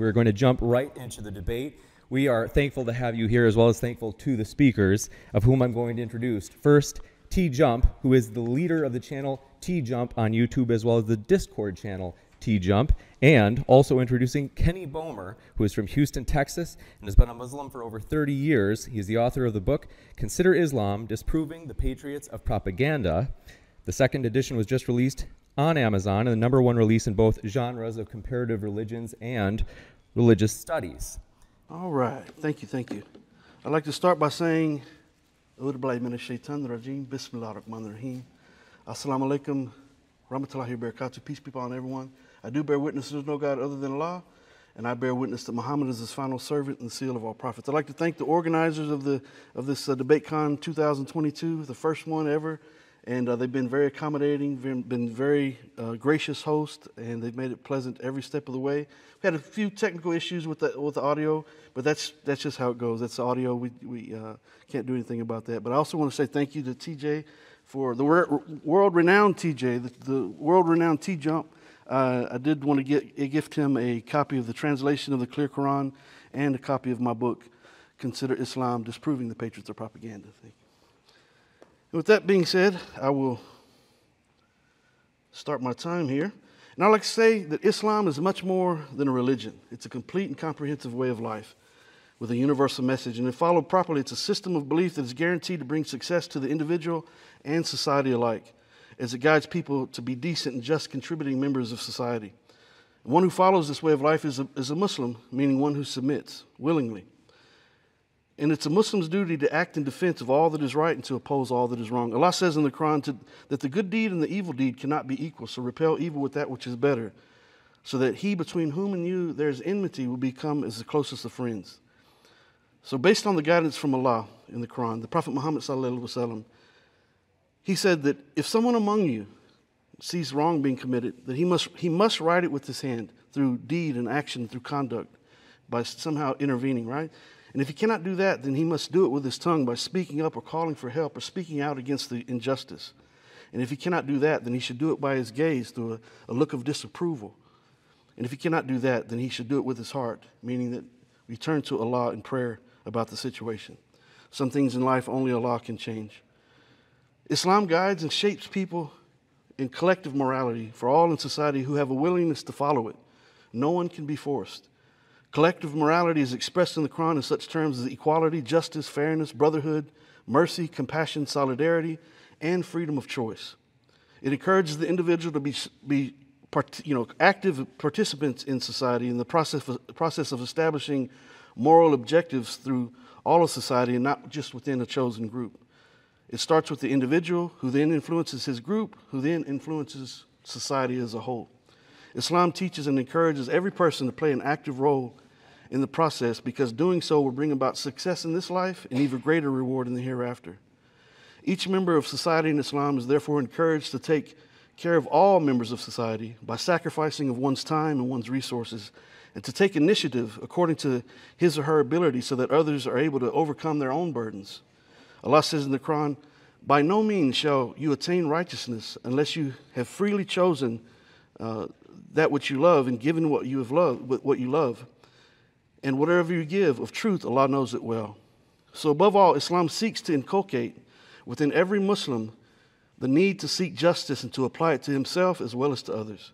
We're going to jump right into the debate. We are thankful to have you here, as well as thankful to the speakers, of whom I'm going to introduce. First, T Jump, who is the leader of the channel T Jump on YouTube, as well as the Discord channel T Jump, and also introducing Kenny Bomer, who is from Houston, Texas, and has been a Muslim for over 30 years. He's the author of the book Consider Islam Disproving the Patriots of Propaganda. The second edition was just released on Amazon and the number one release in both genres of comparative religions and religious studies. All right. Thank you. Thank you. I'd like to start by saying, Shaitan Rajim, Bismillah Rahman Rahim. Assalamu alaikum, rahmatullahi barakatuh. Peace be upon everyone. I do bear witness there's no God other than Allah, and I bear witness that Muhammad is his final servant and the seal of all prophets. I'd like to thank the organizers of, the, of this uh, DebateCon 2022, the first one ever and uh, they've been very accommodating, been, very uh, gracious hosts, and they've made it pleasant every step of the way. We had a few technical issues with the with the audio, but that's that's just how it goes. That's the audio. We we uh, can't do anything about that. But I also want to say thank you to TJ for the world-renowned TJ, the, the world-renowned T Jump. Uh, I did want to get gift him a copy of the translation of the Clear Quran and a copy of my book, Consider Islam Disproving the Patriots of Propaganda. Thank you. With that being said, I will start my time here. And I'd like to say that Islam is much more than a religion. It's a complete and comprehensive way of life with a universal message. And if followed properly, it's a system of belief that is guaranteed to bring success to the individual and society alike, as it guides people to be decent and just contributing members of society. one who follows this way of life is a, is a Muslim, meaning one who submits willingly. And it's a Muslim's duty to act in defense of all that is right and to oppose all that is wrong. Allah says in the Quran to, that the good deed and the evil deed cannot be equal, so repel evil with that which is better, so that he between whom and you there is enmity will become as the closest of friends. So, based on the guidance from Allah in the Quran, the Prophet Muhammad wasallam, he said that if someone among you sees wrong being committed, that he must, he must right it with his hand through deed and action, through conduct, by somehow intervening, right? And if he cannot do that, then he must do it with his tongue by speaking up or calling for help or speaking out against the injustice. And if he cannot do that, then he should do it by his gaze through a, a look of disapproval. And if he cannot do that, then he should do it with his heart, meaning that we turn to Allah in prayer about the situation. Some things in life only Allah can change. Islam guides and shapes people in collective morality for all in society who have a willingness to follow it. No one can be forced. Collective morality is expressed in the Quran in such terms as equality, justice, fairness, brotherhood, mercy, compassion, solidarity, and freedom of choice. It encourages the individual to be, be you know, active participants in society in the process of, process of establishing moral objectives through all of society and not just within a chosen group. It starts with the individual, who then influences his group, who then influences society as a whole. Islam teaches and encourages every person to play an active role in the process because doing so will bring about success in this life and even greater reward in the hereafter. Each member of society in Islam is therefore encouraged to take care of all members of society by sacrificing of one's time and one's resources and to take initiative according to his or her ability so that others are able to overcome their own burdens. Allah says in the Quran, By no means shall you attain righteousness unless you have freely chosen uh, that which you love and given what you have loved, what you love. And whatever you give of truth, Allah knows it well. So, above all, Islam seeks to inculcate within every Muslim the need to seek justice and to apply it to himself as well as to others.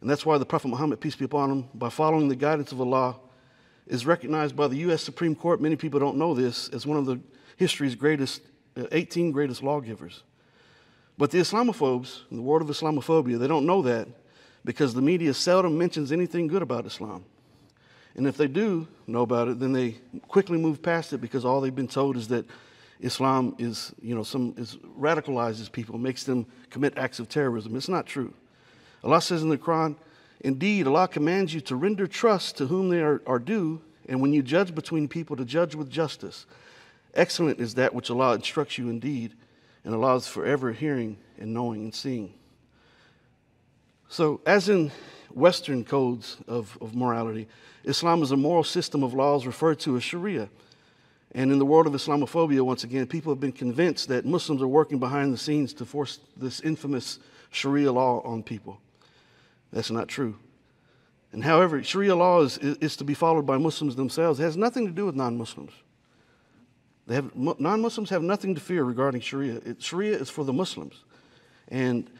And that's why the Prophet Muhammad, peace be upon him, by following the guidance of Allah, is recognized by the U.S. Supreme Court. Many people don't know this as one of the history's greatest, uh, 18 greatest lawgivers. But the Islamophobes, in the world of Islamophobia, they don't know that because the media seldom mentions anything good about Islam. And if they do know about it, then they quickly move past it because all they've been told is that Islam is, you know, some is radicalizes people, makes them commit acts of terrorism. It's not true. Allah says in the Quran, Indeed, Allah commands you to render trust to whom they are, are due, and when you judge between people, to judge with justice. Excellent is that which Allah instructs you indeed, and Allah is forever hearing and knowing and seeing. So, as in Western codes of, of morality, Islam is a moral system of laws referred to as Sharia. And in the world of Islamophobia, once again, people have been convinced that Muslims are working behind the scenes to force this infamous Sharia law on people. That's not true. And however, Sharia law is, is to be followed by Muslims themselves. It has nothing to do with non Muslims. They have Non Muslims have nothing to fear regarding Sharia. It, Sharia is for the Muslims. And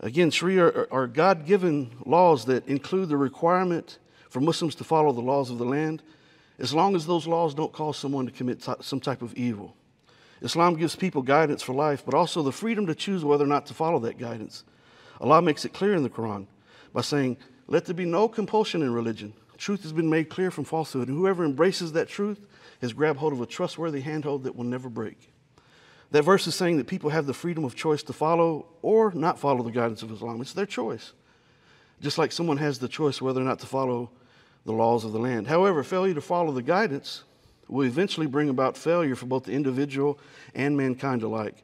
again, Sharia are, are God given laws that include the requirement for Muslims to follow the laws of the land, as long as those laws don't cause someone to commit t- some type of evil. Islam gives people guidance for life, but also the freedom to choose whether or not to follow that guidance. Allah makes it clear in the Quran by saying, Let there be no compulsion in religion. Truth has been made clear from falsehood, and whoever embraces that truth has grabbed hold of a trustworthy handhold that will never break. That verse is saying that people have the freedom of choice to follow or not follow the guidance of Islam. It's their choice. Just like someone has the choice whether or not to follow the laws of the land. However, failure to follow the guidance will eventually bring about failure for both the individual and mankind alike.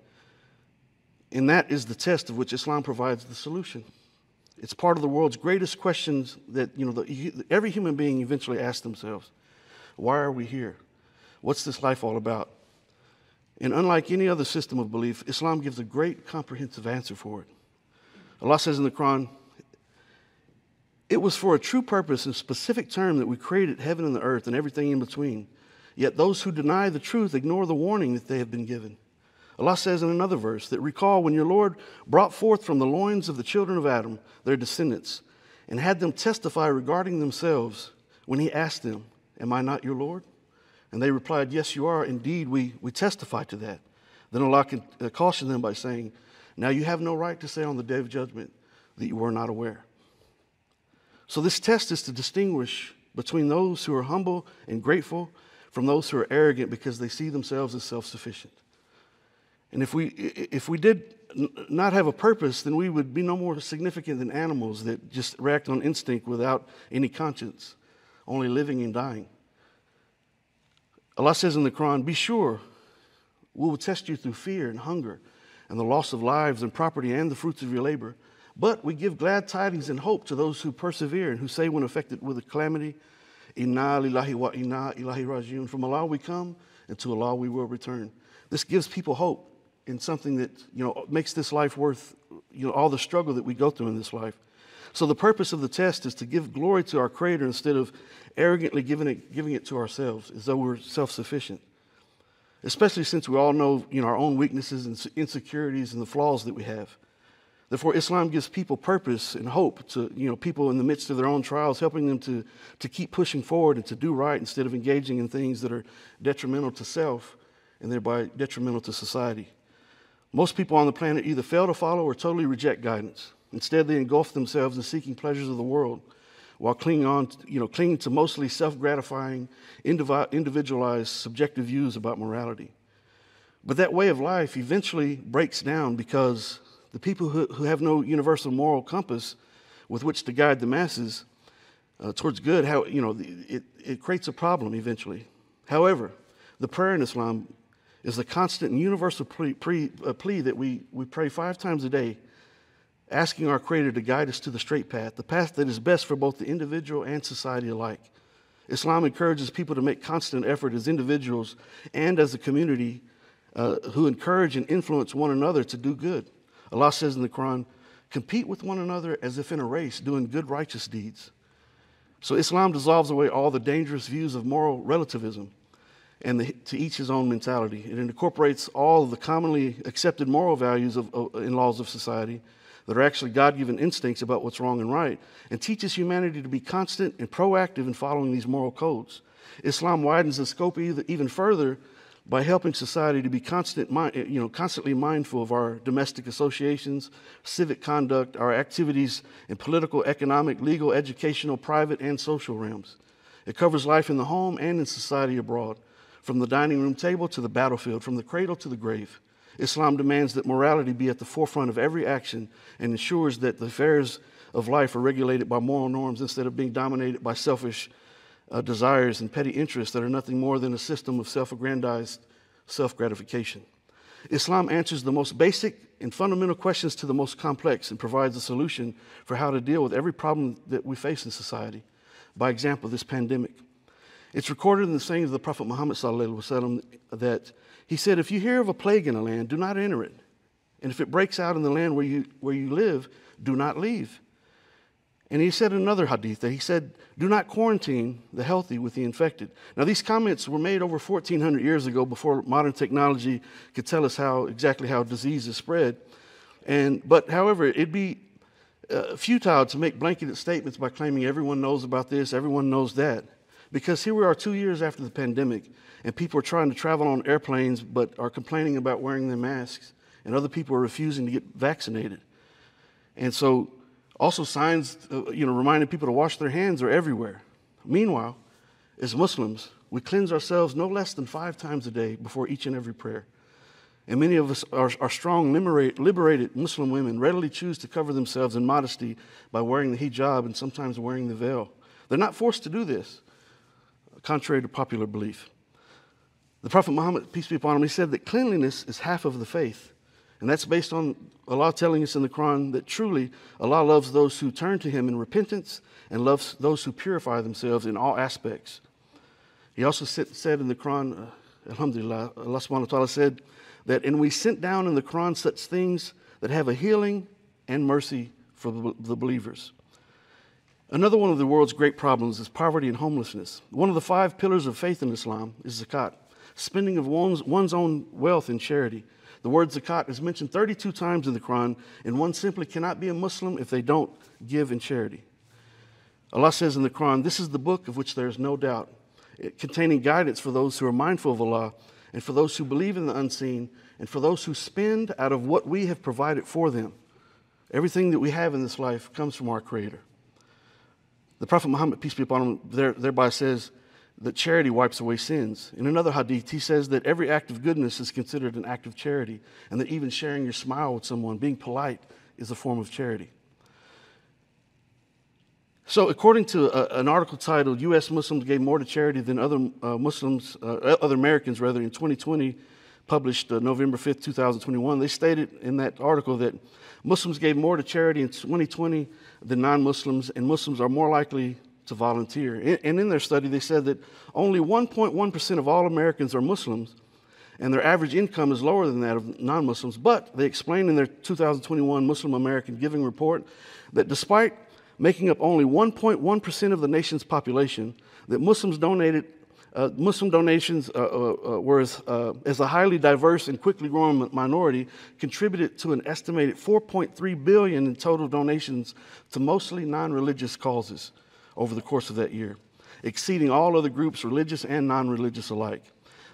And that is the test of which Islam provides the solution. It's part of the world's greatest questions that you know, the, every human being eventually asks themselves Why are we here? What's this life all about? And unlike any other system of belief, Islam gives a great comprehensive answer for it. Allah says in the Quran, It was for a true purpose and specific term that we created heaven and the earth and everything in between. Yet those who deny the truth ignore the warning that they have been given. Allah says in another verse that recall when your Lord brought forth from the loins of the children of Adam their descendants and had them testify regarding themselves when he asked them, Am I not your Lord? And they replied, Yes, you are. Indeed, we, we testify to that. Then Allah uh, cautioned them by saying, Now you have no right to say on the day of judgment that you were not aware. So, this test is to distinguish between those who are humble and grateful from those who are arrogant because they see themselves as self sufficient. And if we, if we did not have a purpose, then we would be no more significant than animals that just react on instinct without any conscience, only living and dying. Allah says in the Quran, Be sure we will test you through fear and hunger and the loss of lives and property and the fruits of your labor. But we give glad tidings and hope to those who persevere and who say, when affected with a calamity, Inna lillahi wa inna ilahi rajiun. From Allah we come, and to Allah we will return. This gives people hope in something that you know makes this life worth you know all the struggle that we go through in this life. So the purpose of the test is to give glory to our Creator instead of arrogantly giving it, giving it to ourselves as though we're self-sufficient. Especially since we all know you know our own weaknesses and insecurities and the flaws that we have. Therefore, Islam gives people purpose and hope to you know, people in the midst of their own trials, helping them to, to keep pushing forward and to do right instead of engaging in things that are detrimental to self and thereby detrimental to society. Most people on the planet either fail to follow or totally reject guidance. Instead, they engulf themselves in seeking pleasures of the world while clinging, on, you know, clinging to mostly self gratifying, individualized, subjective views about morality. But that way of life eventually breaks down because the people who, who have no universal moral compass with which to guide the masses uh, towards good, how, you know, it, it creates a problem eventually. However, the prayer in Islam is the constant and universal plea, plea, uh, plea that we, we pray five times a day, asking our Creator to guide us to the straight path, the path that is best for both the individual and society alike. Islam encourages people to make constant effort as individuals and as a community uh, who encourage and influence one another to do good. Allah says in the Quran, compete with one another as if in a race, doing good, righteous deeds. So Islam dissolves away all the dangerous views of moral relativism and the, to each his own mentality. It incorporates all of the commonly accepted moral values of, of, in laws of society that are actually God given instincts about what's wrong and right, and teaches humanity to be constant and proactive in following these moral codes. Islam widens the scope even further by helping society to be constant, eh, you know, constantly mindful of our domestic associations, civic conduct, our activities in political, economic, legal, educational, private, and social realms. It covers life in the home and in society abroad from the dining room table to the battlefield, from the cradle to the grave. Islam demands that morality be at the forefront of every action and ensures that the affairs of life are regulated by moral norms instead of being dominated by selfish uh, desires and petty interests that are nothing more than a system of self aggrandized self gratification. Islam answers the most basic and fundamental questions to the most complex and provides a solution for how to deal with every problem that we face in society. By example, this pandemic. It's recorded in the sayings of the Prophet Muhammad that he said, If you hear of a plague in a land, do not enter it. And if it breaks out in the land where you, where you live, do not leave. And he said another hadith he said, Do not quarantine the healthy with the infected. Now, these comments were made over 1,400 years ago before modern technology could tell us how exactly how disease is spread. And, but, however, it'd be uh, futile to make blanketed statements by claiming everyone knows about this, everyone knows that. Because here we are two years after the pandemic, and people are trying to travel on airplanes but are complaining about wearing their masks, and other people are refusing to get vaccinated. And so also, signs, uh, you know, reminding people to wash their hands are everywhere. Meanwhile, as Muslims, we cleanse ourselves no less than five times a day before each and every prayer. And many of us are, are strong, liberate, liberated Muslim women readily choose to cover themselves in modesty by wearing the hijab and sometimes wearing the veil. They're not forced to do this, contrary to popular belief. The Prophet Muhammad, peace be upon him, he said that cleanliness is half of the faith. And that's based on Allah telling us in the Quran that truly Allah loves those who turn to Him in repentance and loves those who purify themselves in all aspects. He also said in the Quran, uh, Alhamdulillah, Allah subhanahu wa ta'ala said that, and we sent down in the Quran such things that have a healing and mercy for the believers. Another one of the world's great problems is poverty and homelessness. One of the five pillars of faith in Islam is zakat, spending of one's, one's own wealth in charity. The word zakat is mentioned 32 times in the Quran, and one simply cannot be a Muslim if they don't give in charity. Allah says in the Quran, This is the book of which there is no doubt, containing guidance for those who are mindful of Allah, and for those who believe in the unseen, and for those who spend out of what we have provided for them. Everything that we have in this life comes from our Creator. The Prophet Muhammad, peace be upon him, there, thereby says, that charity wipes away sins. In another hadith, he says that every act of goodness is considered an act of charity, and that even sharing your smile with someone, being polite, is a form of charity. So, according to a, an article titled "U.S. Muslims Gave More to Charity Than Other uh, Muslims, uh, Other Americans," rather in 2020, published uh, November 5th, 2021, they stated in that article that Muslims gave more to charity in 2020 than non-Muslims, and Muslims are more likely to volunteer. And in their study, they said that only 1.1% of all Americans are Muslims, and their average income is lower than that of non Muslims. But they explained in their 2021 Muslim American Giving Report that despite making up only 1.1% of the nation's population, that Muslims donated uh, Muslim donations uh, uh, uh were as, uh, as, a highly diverse and quickly growing minority contributed to an estimated 4.3 billion in total donations to mostly non-religious causes over the course of that year, exceeding all other groups, religious and non religious alike.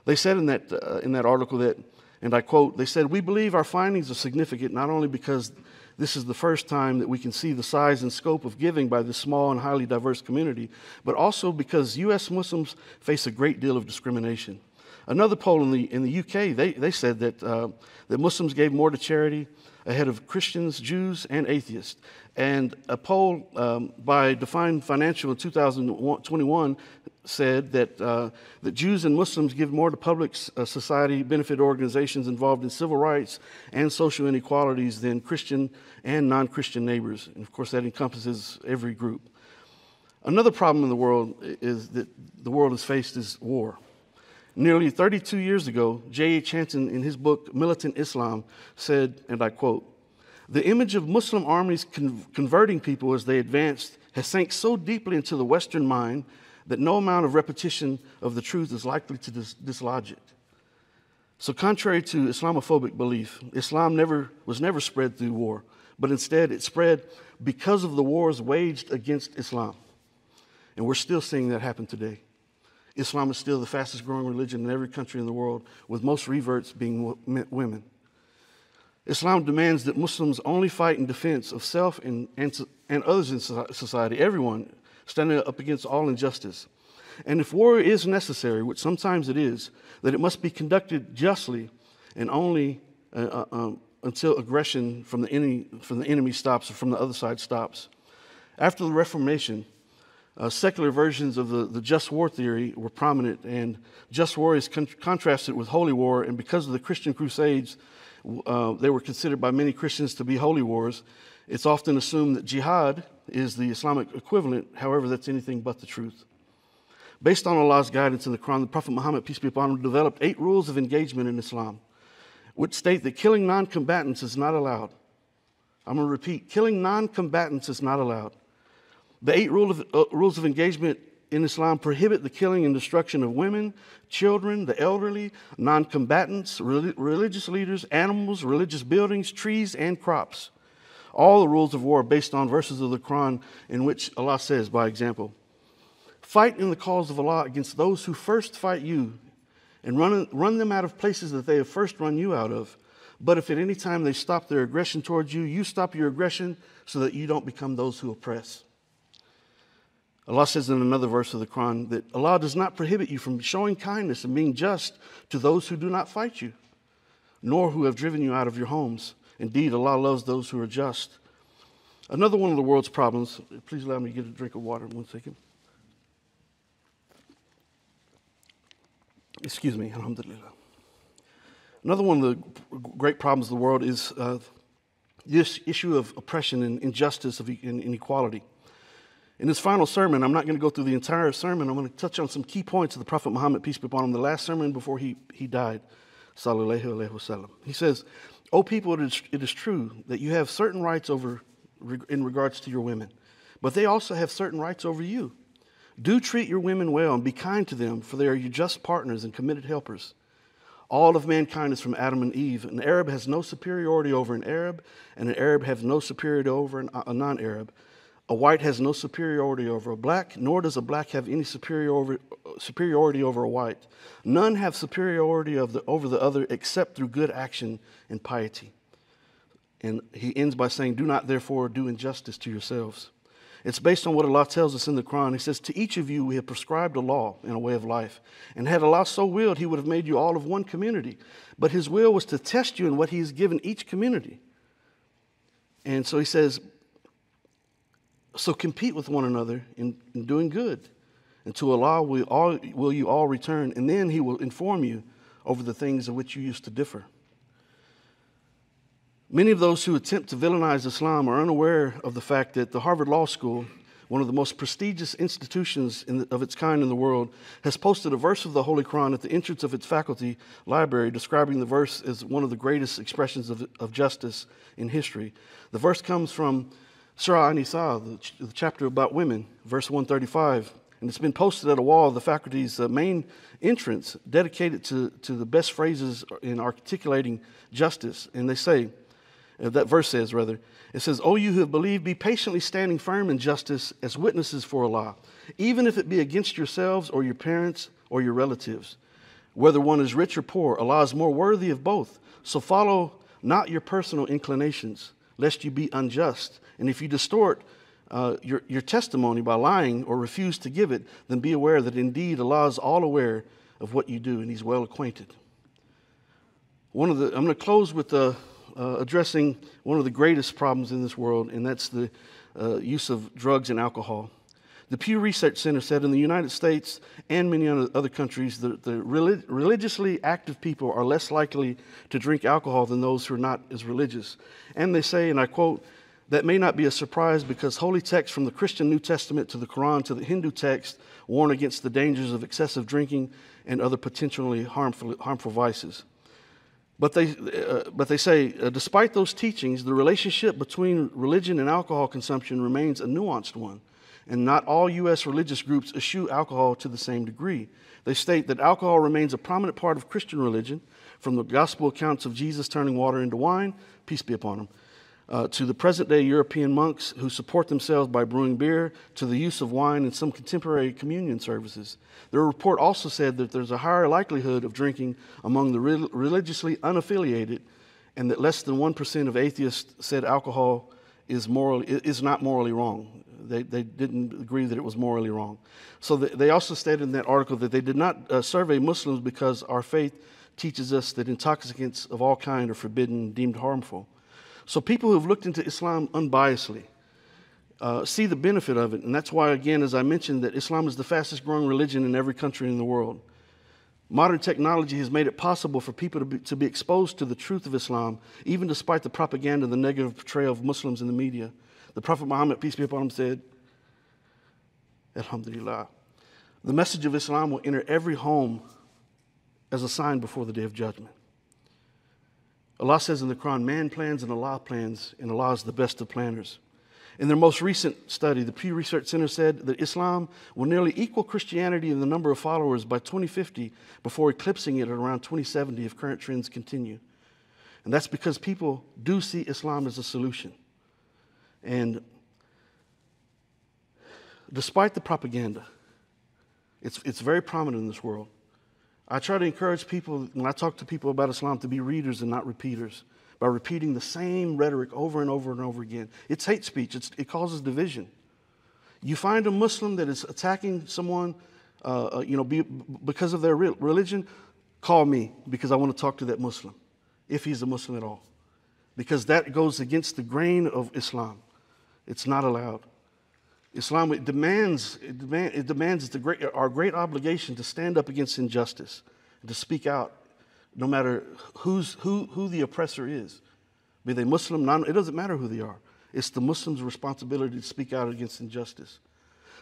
They said in that, uh, in that article that, and I quote, they said, We believe our findings are significant not only because this is the first time that we can see the size and scope of giving by this small and highly diverse community, but also because U.S. Muslims face a great deal of discrimination. Another poll in the, in the UK, they, they said that, uh, that Muslims gave more to charity ahead of Christians, Jews, and atheists. And a poll um, by Define Financial in 2021 said that, uh, that Jews and Muslims give more to public uh, society benefit organizations involved in civil rights and social inequalities than Christian and non Christian neighbors. And of course, that encompasses every group. Another problem in the world is that the world has faced is war. Nearly 32 years ago, J.H. Hanson, in his book Militant Islam, said, and I quote, the image of Muslim armies con- converting people as they advanced has sank so deeply into the Western mind that no amount of repetition of the truth is likely to dis- dislodge it. So, contrary to Islamophobic belief, Islam never, was never spread through war, but instead it spread because of the wars waged against Islam. And we're still seeing that happen today. Islam is still the fastest growing religion in every country in the world, with most reverts being women. Islam demands that Muslims only fight in defense of self and, and, and others in society, everyone, standing up against all injustice. And if war is necessary, which sometimes it is, that it must be conducted justly and only uh, uh um, until aggression from the, enemy, from the enemy stops or from the other side stops. After the Reformation, uh, secular versions of the, the just war theory were prominent, and just war is con- contrasted with holy war. And because of the Christian Crusades, uh, they were considered by many Christians to be holy wars. It's often assumed that jihad is the Islamic equivalent, however, that's anything but the truth. Based on Allah's guidance in the Quran, the Prophet Muhammad, peace be upon him, developed eight rules of engagement in Islam, which state that killing non combatants is not allowed. I'm going to repeat killing non combatants is not allowed. The eight rule of, uh, rules of engagement in Islam prohibit the killing and destruction of women, children, the elderly, non combatants, religious leaders, animals, religious buildings, trees, and crops. All the rules of war are based on verses of the Quran in which Allah says, by example, Fight in the cause of Allah against those who first fight you and run, run them out of places that they have first run you out of. But if at any time they stop their aggression towards you, you stop your aggression so that you don't become those who oppress. Allah says in another verse of the Quran that Allah does not prohibit you from showing kindness and being just to those who do not fight you, nor who have driven you out of your homes. Indeed, Allah loves those who are just. Another one of the world's problems, please allow me to get a drink of water one second. Excuse me, alhamdulillah. Another one of the great problems of the world is uh, this issue of oppression and injustice of inequality. In his final sermon, I'm not going to go through the entire sermon. I'm going to touch on some key points of the Prophet Muhammad, peace be upon him, the last sermon before he, he died. Sallallahu Alaihi Wasallam. He says, O people, it is, it is true that you have certain rights over in regards to your women, but they also have certain rights over you. Do treat your women well and be kind to them, for they are your just partners and committed helpers. All of mankind is from Adam and Eve. An Arab has no superiority over an Arab, and an Arab has no superiority over a non Arab. A white has no superiority over a black, nor does a black have any superiority, over a white. None have superiority the, over the other except through good action and piety. And he ends by saying, Do not therefore do injustice to yourselves. It's based on what Allah tells us in the Quran. He says, To each of you we have prescribed a law and a way of life. And had Allah so willed, He would have made you all of one community. But His will was to test you in what He has given each community. And so He says, so compete with one another in, in doing good. And to Allah will, all, will you all return, and then He will inform you over the things of which you used to differ. Many of those who attempt to villainize Islam are unaware of the fact that the Harvard Law School, one of the most prestigious institutions the, of its kind in the world, has posted a verse of the Holy Quran at the entrance of its faculty library, describing the verse as one of the greatest expressions of, of justice in history. The verse comes from Surah An-Nisa, the, chapter about women, verse 135. And it's been posted at a wall of the faculty's uh, main entrance, dedicated to, to the best phrases in articulating justice. And they say, uh, that verse says, rather, it says, O you who have believed, be patiently standing firm in justice as witnesses for Allah, even if it be against yourselves or your parents or your relatives. Whether one is rich or poor, Allah is more worthy of both. So follow not your personal inclinations, lest you be unjust. And if you distort uh, your, your testimony by lying or refuse to give it, then be aware that indeed Allah is all aware of what you do and He's well acquainted. One of the, I'm going to close with uh, uh, addressing one of the greatest problems in this world, and that's the uh, use of drugs and alcohol. The Pew Research Center said in the United States and many other countries, the, the relig- religiously active people are less likely to drink alcohol than those who are not as religious. And they say, and I quote, that may not be a surprise because holy texts from the Christian New Testament to the Quran to the Hindu text warn against the dangers of excessive drinking and other potentially harmful, harmful vices. But they, uh, but they say, uh, despite those teachings, the relationship between religion and alcohol consumption remains a nuanced one, and not all U.S. religious groups eschew alcohol to the same degree. They state that alcohol remains a prominent part of Christian religion, from the gospel accounts of Jesus turning water into wine, peace be upon him, uh, to the present day European monks who support themselves by brewing beer, to the use of wine in some contemporary communion services. Their report also said that there's a higher likelihood of drinking among the re- religiously unaffiliated, and that less than 1% of atheists said alcohol is, morally, is not morally wrong. They, they didn't agree that it was morally wrong. So the, they also stated in that article that they did not uh, survey Muslims because our faith teaches us that intoxicants of all kind are forbidden, deemed harmful. So people who have looked into Islam unbiasedly uh, see the benefit of it. And that's why, again, as I mentioned, that Islam is the fastest growing religion in every country in the world. Modern technology has made it possible for people to be, to be exposed to the truth of Islam, even despite the propaganda and the negative portrayal of Muslims in the media. The Prophet Muhammad, peace be upon him, said, Alhamdulillah, the message of Islam will enter every home as a sign before the day of judgment. Allah says in the Quran, man plans and Allah plans, and Allah is the best of planners. In their most recent study, the Pew Research Center said that Islam will nearly equal Christianity in the number of followers by 2050 before eclipsing it at around 2070 if current trends continue. And that's because people do see Islam as a solution. And despite the propaganda, it's, it's very prominent in this world. I try to encourage people, when I talk to people about Islam, to be readers and not repeaters by repeating the same rhetoric over and over and over again. It's hate speech, it's, it causes division. You find a Muslim that is attacking someone uh, uh you know, be, because of their religion, call me because I want to talk to that Muslim, if he's a Muslim at all. Because that goes against the grain of Islam. It's not allowed. Islam it demands, it, demand, it demands great, our great obligation to stand up against injustice and to speak out no matter who's, who, who the oppressor is, be they Muslim, non, it doesn't matter who they are. It's the Muslim's responsibility to speak out against injustice.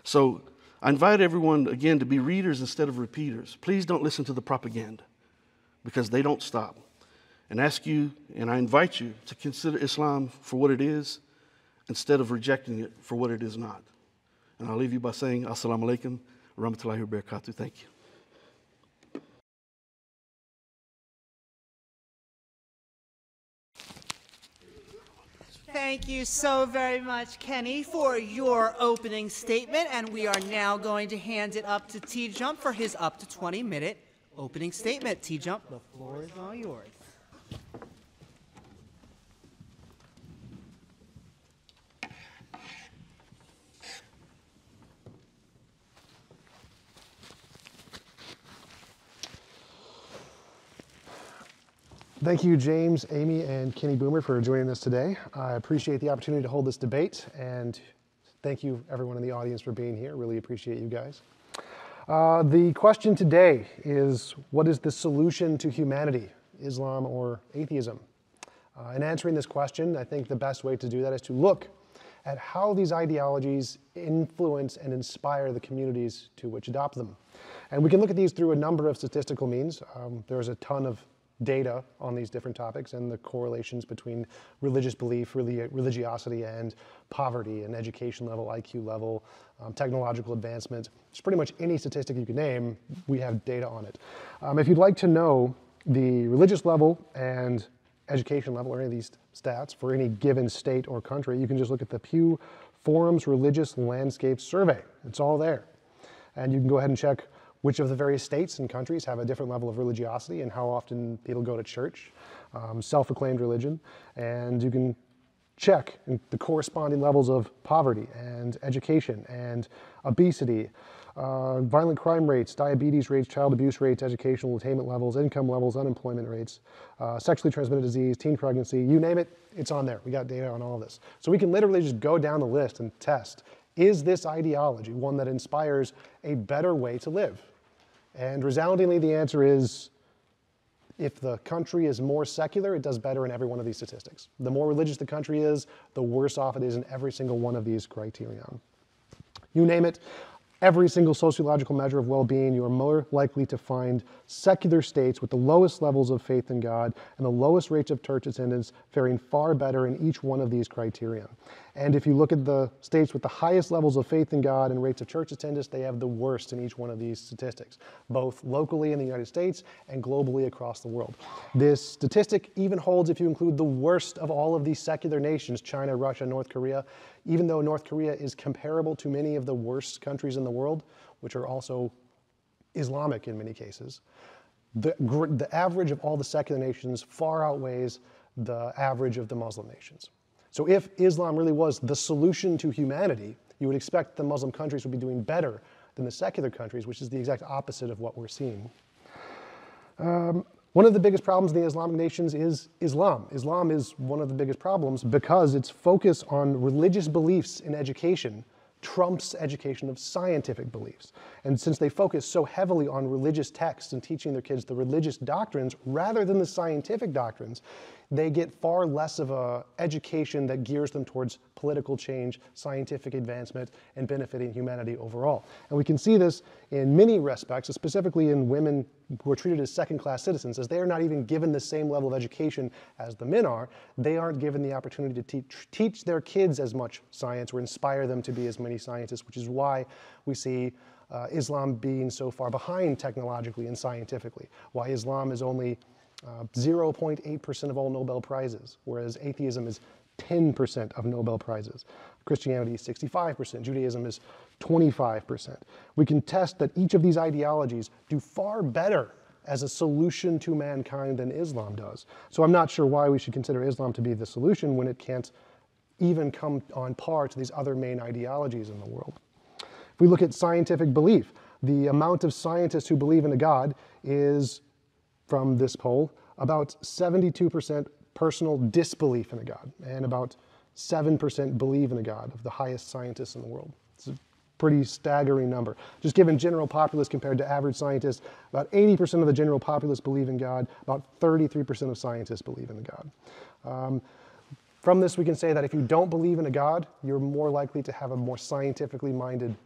So I invite everyone, again, to be readers instead of repeaters. Please don't listen to the propaganda because they don't stop. And ask you, and I invite you to consider Islam for what it is instead of rejecting it for what it is not. And I'll leave you by saying, Assalamu alaikum, rahmatullahi wa barakatuh. Thank you. Thank you so very much, Kenny, for your opening statement. And we are now going to hand it up to T Jump for his up to 20 minute opening statement. T Jump, the floor is all yours. Thank you, James, Amy, and Kenny Bomer for joining us today. I appreciate the opportunity to hold this debate, and thank you, everyone in the audience, for being here. Really appreciate you guys. Uh, the question today is what is the solution to humanity, Islam or atheism? Uh, in answering this question, I think the best way to do that is to look at how these ideologies influence and inspire the communities to which adopt them. And we can look at these through a number of statistical means. Um, there's a ton of data on these different topics and the correlations between religious belief, religiosity, and poverty and education level, IQ level, um, technological advancement. It's pretty much any statistic you can name, we have data on it. Um, if you'd like to know the religious level and education level or any of these stats for any given state or country, you can just look at the Pew Forum's Religious Landscape Survey. It's all there. And you can go ahead and check which of the various states and countries have a different level of religiosity and how often people go to church, um, self-acclaimed religion, and you can check the corresponding levels of poverty and education and obesity, uh, violent crime rates, diabetes rates, child abuse rates, educational attainment levels, income levels, unemployment rates, uh, sexually transmitted disease, teen pregnancy, you name it, it's on there. We got data on all of this. So we can literally just go down the list and test, is this ideology one that inspires a better way to live? And resoundingly, the answer is if the country is more secular, it does better in every one of these statistics. The more religious the country is, the worse off it is in every single one of these criterion. You name it, every single sociological measure of well-being, you are more likely to find secular states with the lowest levels of faith in God and the lowest rates of church attendance faring far better in each one of these criteria. And if you look at the states with the highest levels of faith in God and rates of church attendance, they have the worst in each one of these statistics, both locally in the United States and globally across the world. This statistic even holds if you include the worst of all of these secular nations, China, Russia, North Korea, even though North Korea is comparable to many of the worst countries in the world, which are also Islamic in many cases. The, the average of all the secular nations far outweighs the average of the Muslim nations. So if Islam really was the solution to humanity, you would expect the Muslim countries would be doing better than the secular countries, which is the exact opposite of what we're seeing. Um, one of the biggest problems in the Islamic nations is Islam. Islam is one of the biggest problems because its focus on religious beliefs in education trumps education of scientific beliefs. And since they focus so heavily on religious texts and teaching their kids the religious doctrines rather than the scientific doctrines, they get far less of a education that gears them towards political change, scientific advancement, and benefiting humanity overall. And we can see this in many respects, specifically in women who are treated as second-class citizens, as they are not even given the same level of education as the men are. They aren't given the opportunity to teach, teach their kids as much science or inspire them to be as many scientists, which is why we see uh, Islam being so far behind technologically and scientifically, why Islam is only 0.8% uh, of all Nobel Prizes, whereas atheism is 10% of Nobel Prizes. Christianity is 65%, Judaism is 25%. We can test that each of these ideologies do far better as a solution to mankind than Islam does. So I'm not sure why we should consider Islam to be the solution when it can't even come on par to these other main ideologies in the world. If we look at scientific belief, the amount of scientists who believe in a God is from this poll, about 72% personal disbelief in a God, and about 7% believe in a God of the highest scientists in the world. It's a pretty staggering number. Just given general populace compared to average scientists, about 80% of the general populace believe in God, about 33% of scientists believe in a God. Um, from this, we can say that if you don't believe in a God, you're more likely to have a more scientifically minded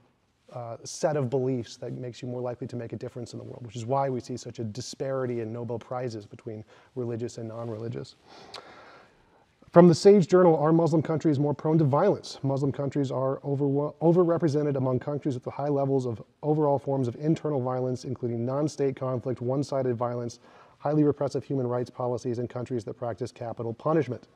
uh, set of beliefs that makes you more likely to make a difference in the world, which is why we see such a disparity in Nobel Prizes between religious and non-religious. From the Sage Journal, are Muslim countries more prone to violence? Muslim countries are over, overrepresented among countries with the high levels of overall forms of internal violence, including non-state conflict, one-sided violence, highly repressive human rights policies, and countries that practice capital punishment.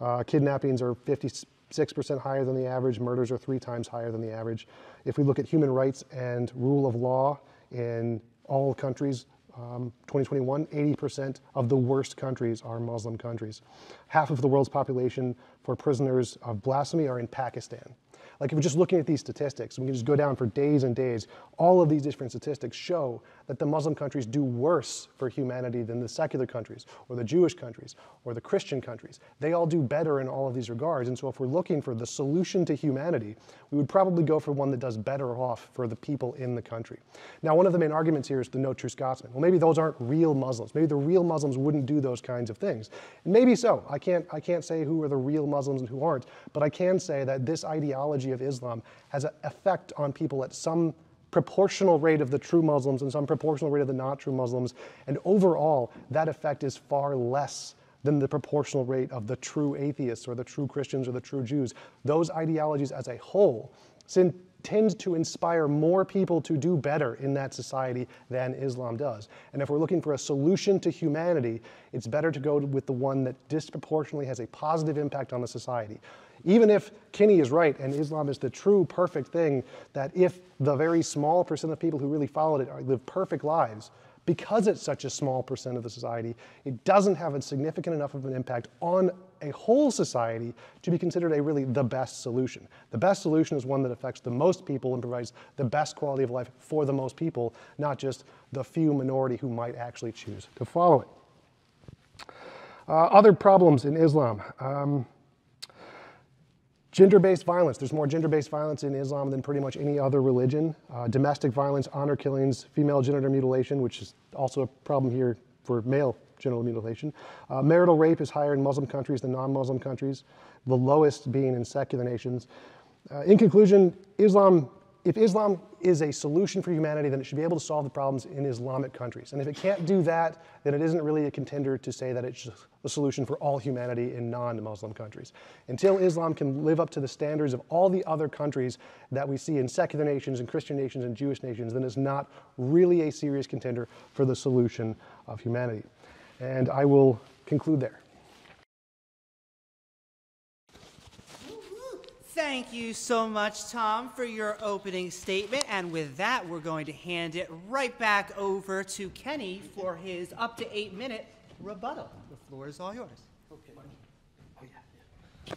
Uh, kidnappings are 50, 6% higher than the average. Murders are three times higher than the average. If we look at human rights and rule of law in all countries, um, 2021, 80% of the worst countries are Muslim countries. Half of the world's population for prisoners of blasphemy are in Pakistan. Like if we're just looking at these statistics, we can just go down for days and days, all of these different statistics show that the Muslim countries do worse for humanity than the secular countries, or the Jewish countries, or the Christian countries. They all do better in all of these regards. And so if we're looking for the solution to humanity, we would probably go for one that does better off for the people in the country. Now, one of the main arguments here is the no true Scotsman. Well, maybe those aren't real Muslims. Maybe the real Muslims wouldn't do those kinds of things. Maybe so. I can't, I can't say who are the real Muslims and who aren't, but I can say that this ideology of Islam has an effect on people at some proportional rate of the true Muslims and some proportional rate of the not true Muslims. And overall, that effect is far less than the proportional rate of the true atheists or the true Christians or the true Jews. Those ideologies as a whole tend to inspire more people to do better in that society than Islam does. And if we're looking for a solution to humanity, it's better to go with the one that disproportionately has a positive impact on the society. Even if Kenny is right and Islam is the true perfect thing, that if the very small percent of people who really followed it live perfect lives, because it's such a small percent of the society, it doesn't have a significant enough of an impact on a whole society to be considered a really the best solution. The best solution is one that affects the most people and provides the best quality of life for the most people, not just the few minority who might actually choose to follow it. Uh, other problems in Islam. Um, Gender-based violence. There's more gender-based violence in Islam than pretty much any other religion. Uh, domestic violence, honor killings, female genital mutilation, which is also a problem here for male genital mutilation. Uh, marital rape is higher in Muslim countries than non-Muslim countries, the lowest being in secular nations. Uh, in conclusion, Islam if Islam is a solution for humanity, then it should be able to solve the problems in Islamic countries. And if it can't do that, then it isn't really a contender to say that it's a solution for all humanity in non-Muslim countries. Until Islam can live up to the standards of all the other countries that we see in secular nations and Christian nations and Jewish nations, then it's not really a serious contender for the solution of humanity. And I will conclude there. Thank you so much, Tom, for your opening statement. And with that, we're going to hand it right back over to Kenny for his up to eight minute rebuttal. The floor is all yours. Okay. Oh, yeah.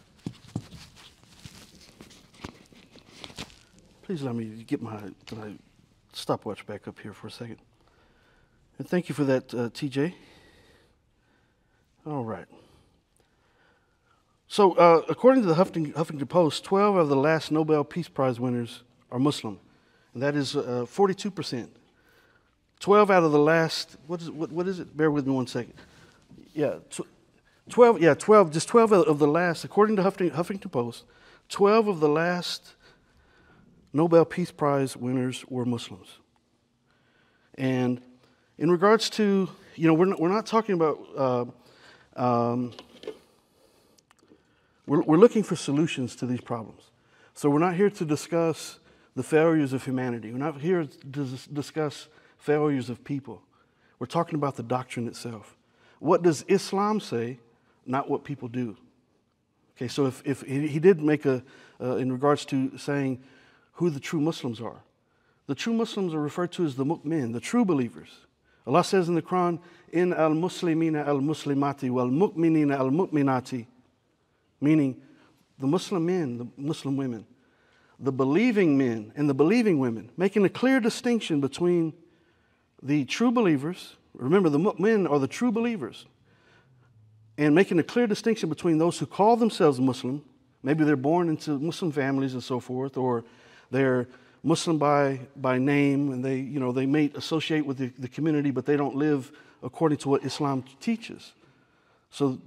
Please let me get my, my stopwatch back up here for a second. And thank you for that, uh, TJ. All right. So, uh, according to the Huffington, Huffington, Post, 12 of the last Nobel Peace Prize winners are Muslim, and that is uh, 42%. 12 out of the last, what is, what, what is it? Bear with me one second. Yeah, 12, yeah, 12, just 12 of the last, according to Huffington, Huffington Post, 12 of the last Nobel Peace Prize winners were Muslims. And in regards to, you know, we're not, we're not talking about, uh, um, we're, we're looking for solutions to these problems. So we're not here to discuss the failures of humanity. We're not here to discuss failures of people. We're talking about the doctrine itself. What does Islam say, not what people do? Okay, so if, if he did make a, uh, in regards to saying who the true Muslims are, the true Muslims are referred to as the mu'min, the true believers. Allah says in the Quran, in al muslimina al muslimati wal mu'minina al mu'minati, meaning the Muslim men, the Muslim women, the believing men and the believing women, making a clear distinction between the true believers. Remember, the men are the true believers. And making a clear distinction between those who call themselves Muslim, maybe they're born into Muslim families and so forth, or they're Muslim by, by name and they, you know, they may associate with the, the community, but they don't live according to what Islam teaches. So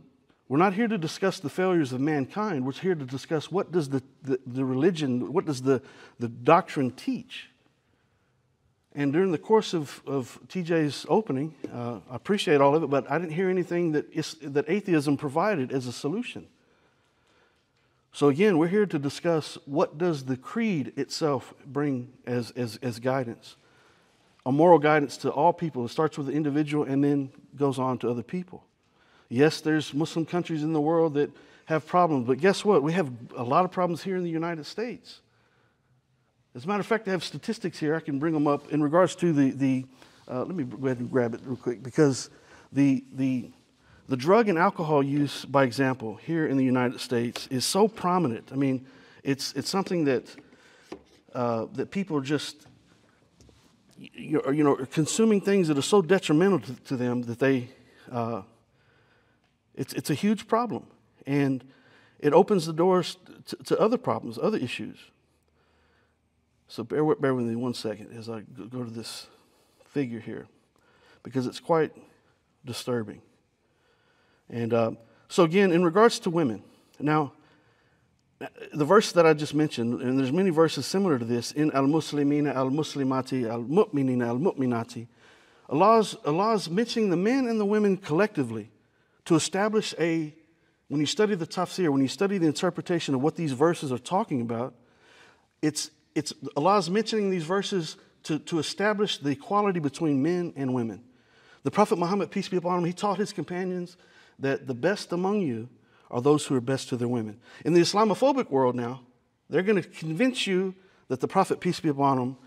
we're not here to discuss the failures of mankind. We're here to discuss what does the, the, the, religion, what does the, the doctrine teach. And during the course of, of TJ's opening, uh, I appreciate all of it, but I didn't hear anything that, is, that atheism provided as a solution. So again, we're here to discuss what does the creed itself bring as, as, as guidance. A moral guidance to all people. It starts with the individual and then goes on to other people. Yes, there's Muslim countries in the world that have problems, but guess what? We have a lot of problems here in the United States. As a matter of fact, I have statistics here. I can bring them up in regards to the, the uh, let me go ahead and grab it real quick because the, the, the drug and alcohol use, by example, here in the United States is so prominent. I mean, it's, it's something that, uh, that people are just, you know, consuming things that are so detrimental to, to them that they, uh, it's, it's a huge problem. And it opens the doors to, to other problems, other issues. So bear, bear with me one second as I go to this figure here, because it's quite disturbing. And uh, so, again, in regards to women, now, the verse that I just mentioned, and there's many verses similar to this in Al Muslimina, Al Muslimati, Al Mu'minina, Al Mu'minati. Allah's, Allah's mentioning the men and the women collectively to establish a, when you study the tafsir, when you study the interpretation of what these verses are talking about, it's, it's Allah's mentioning these verses to, to establish the equality between men and women. The Prophet Muhammad, peace be upon him, he taught his companions that the best among you are those who are best to their women. In the Islamophobic world now, they're going to convince you that the Prophet, peace be upon him,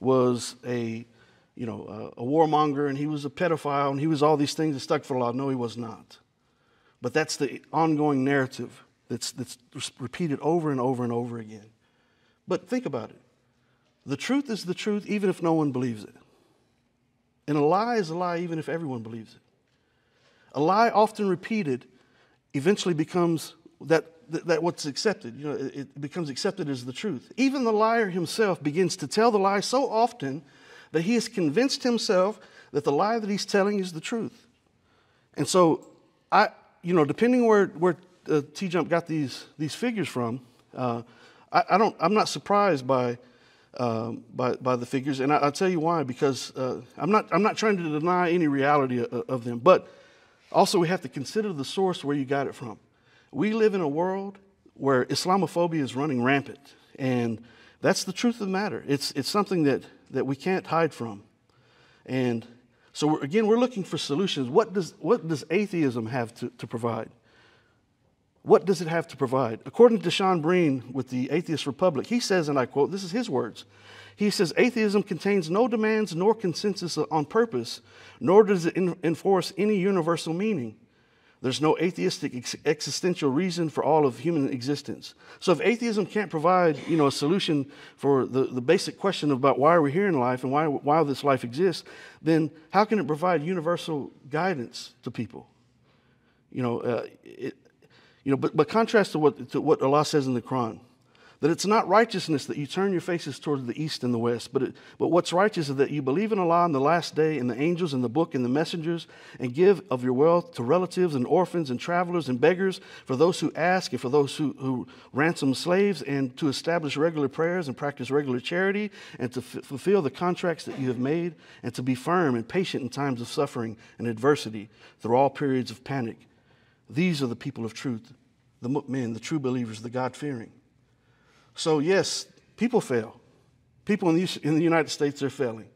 was a, you know, a, a warmonger and he was a pedophile and he was all these things astaghfirullah. No, he was not. But that's the ongoing narrative that's, that's repeated over and over and over again. But think about it. The truth is the truth, even if no one believes it. And a lie is a lie, even if everyone believes it. A lie, often repeated, eventually becomes that, that, that what's accepted. You know, it, it becomes accepted as the truth. Even the liar himself begins to tell the lie so often that he has convinced himself that the lie that he's telling is the truth. And so I, you know, depending where, where uh, T Jump got these, these figures from, uh, I, I, don't, I'm not surprised by, uh, by, by the figures. And I, will tell you why, because uh, I'm, not, I'm not trying to deny any reality of, of them. But also, we have to consider the source where you got it from. We live in a world where Islamophobia is running rampant. And that's the truth of the matter. It's, it's something that, that we can't hide from. And so we're, again, we're looking for solutions. What does, what does atheism have to, to provide? What does it have to provide? According to Sean Breen with the Atheist Republic, he says, and I quote, this is his words. He says, atheism contains no demands nor consensus on purpose, nor does it enforce any universal meaning. There's no atheistic ex- existential reason for all of human existence. So if atheism can't provide, you know, a solution for the, the basic question about why are we here in life and why, why this life exists, then how can it provide universal guidance to people? You know, uh, it, you know but, but contrast to what, to what Allah says in the Quran. That it's not righteousness that you turn your faces towards the east and the west, but, it, but what's righteous is that you believe in Allah in the last day, and the angels, and the book, and the messengers, and give of your wealth to relatives and orphans and travelers and beggars, for those who ask, and for those who, who ransom slaves, and to establish regular prayers and practice regular charity, and to f- fulfill the contracts that you have made, and to be firm and patient in times of suffering and adversity through all periods of panic. These are the people of truth, the mu'min, the true believers, the God fearing. So, yes, people fail. People in the, in the United States, they're failing.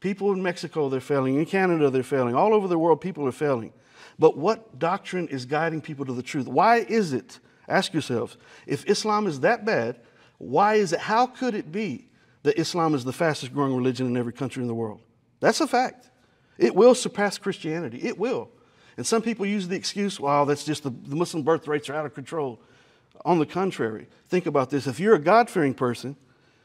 People in Mexico, they're failing. In Canada, they're failing. All over the world, people are failing. But what doctrine is guiding people to the truth? Why is it, ask yourselves, if Islam is that bad, why is it, how could it be that Islam is the fastest growing religion in every country in the world? That's a fact. It will surpass Christianity. It will. And some people use the excuse, well, that's just the, the Muslim birth rates are out of control. On the contrary, think about this. If you're a God fearing person,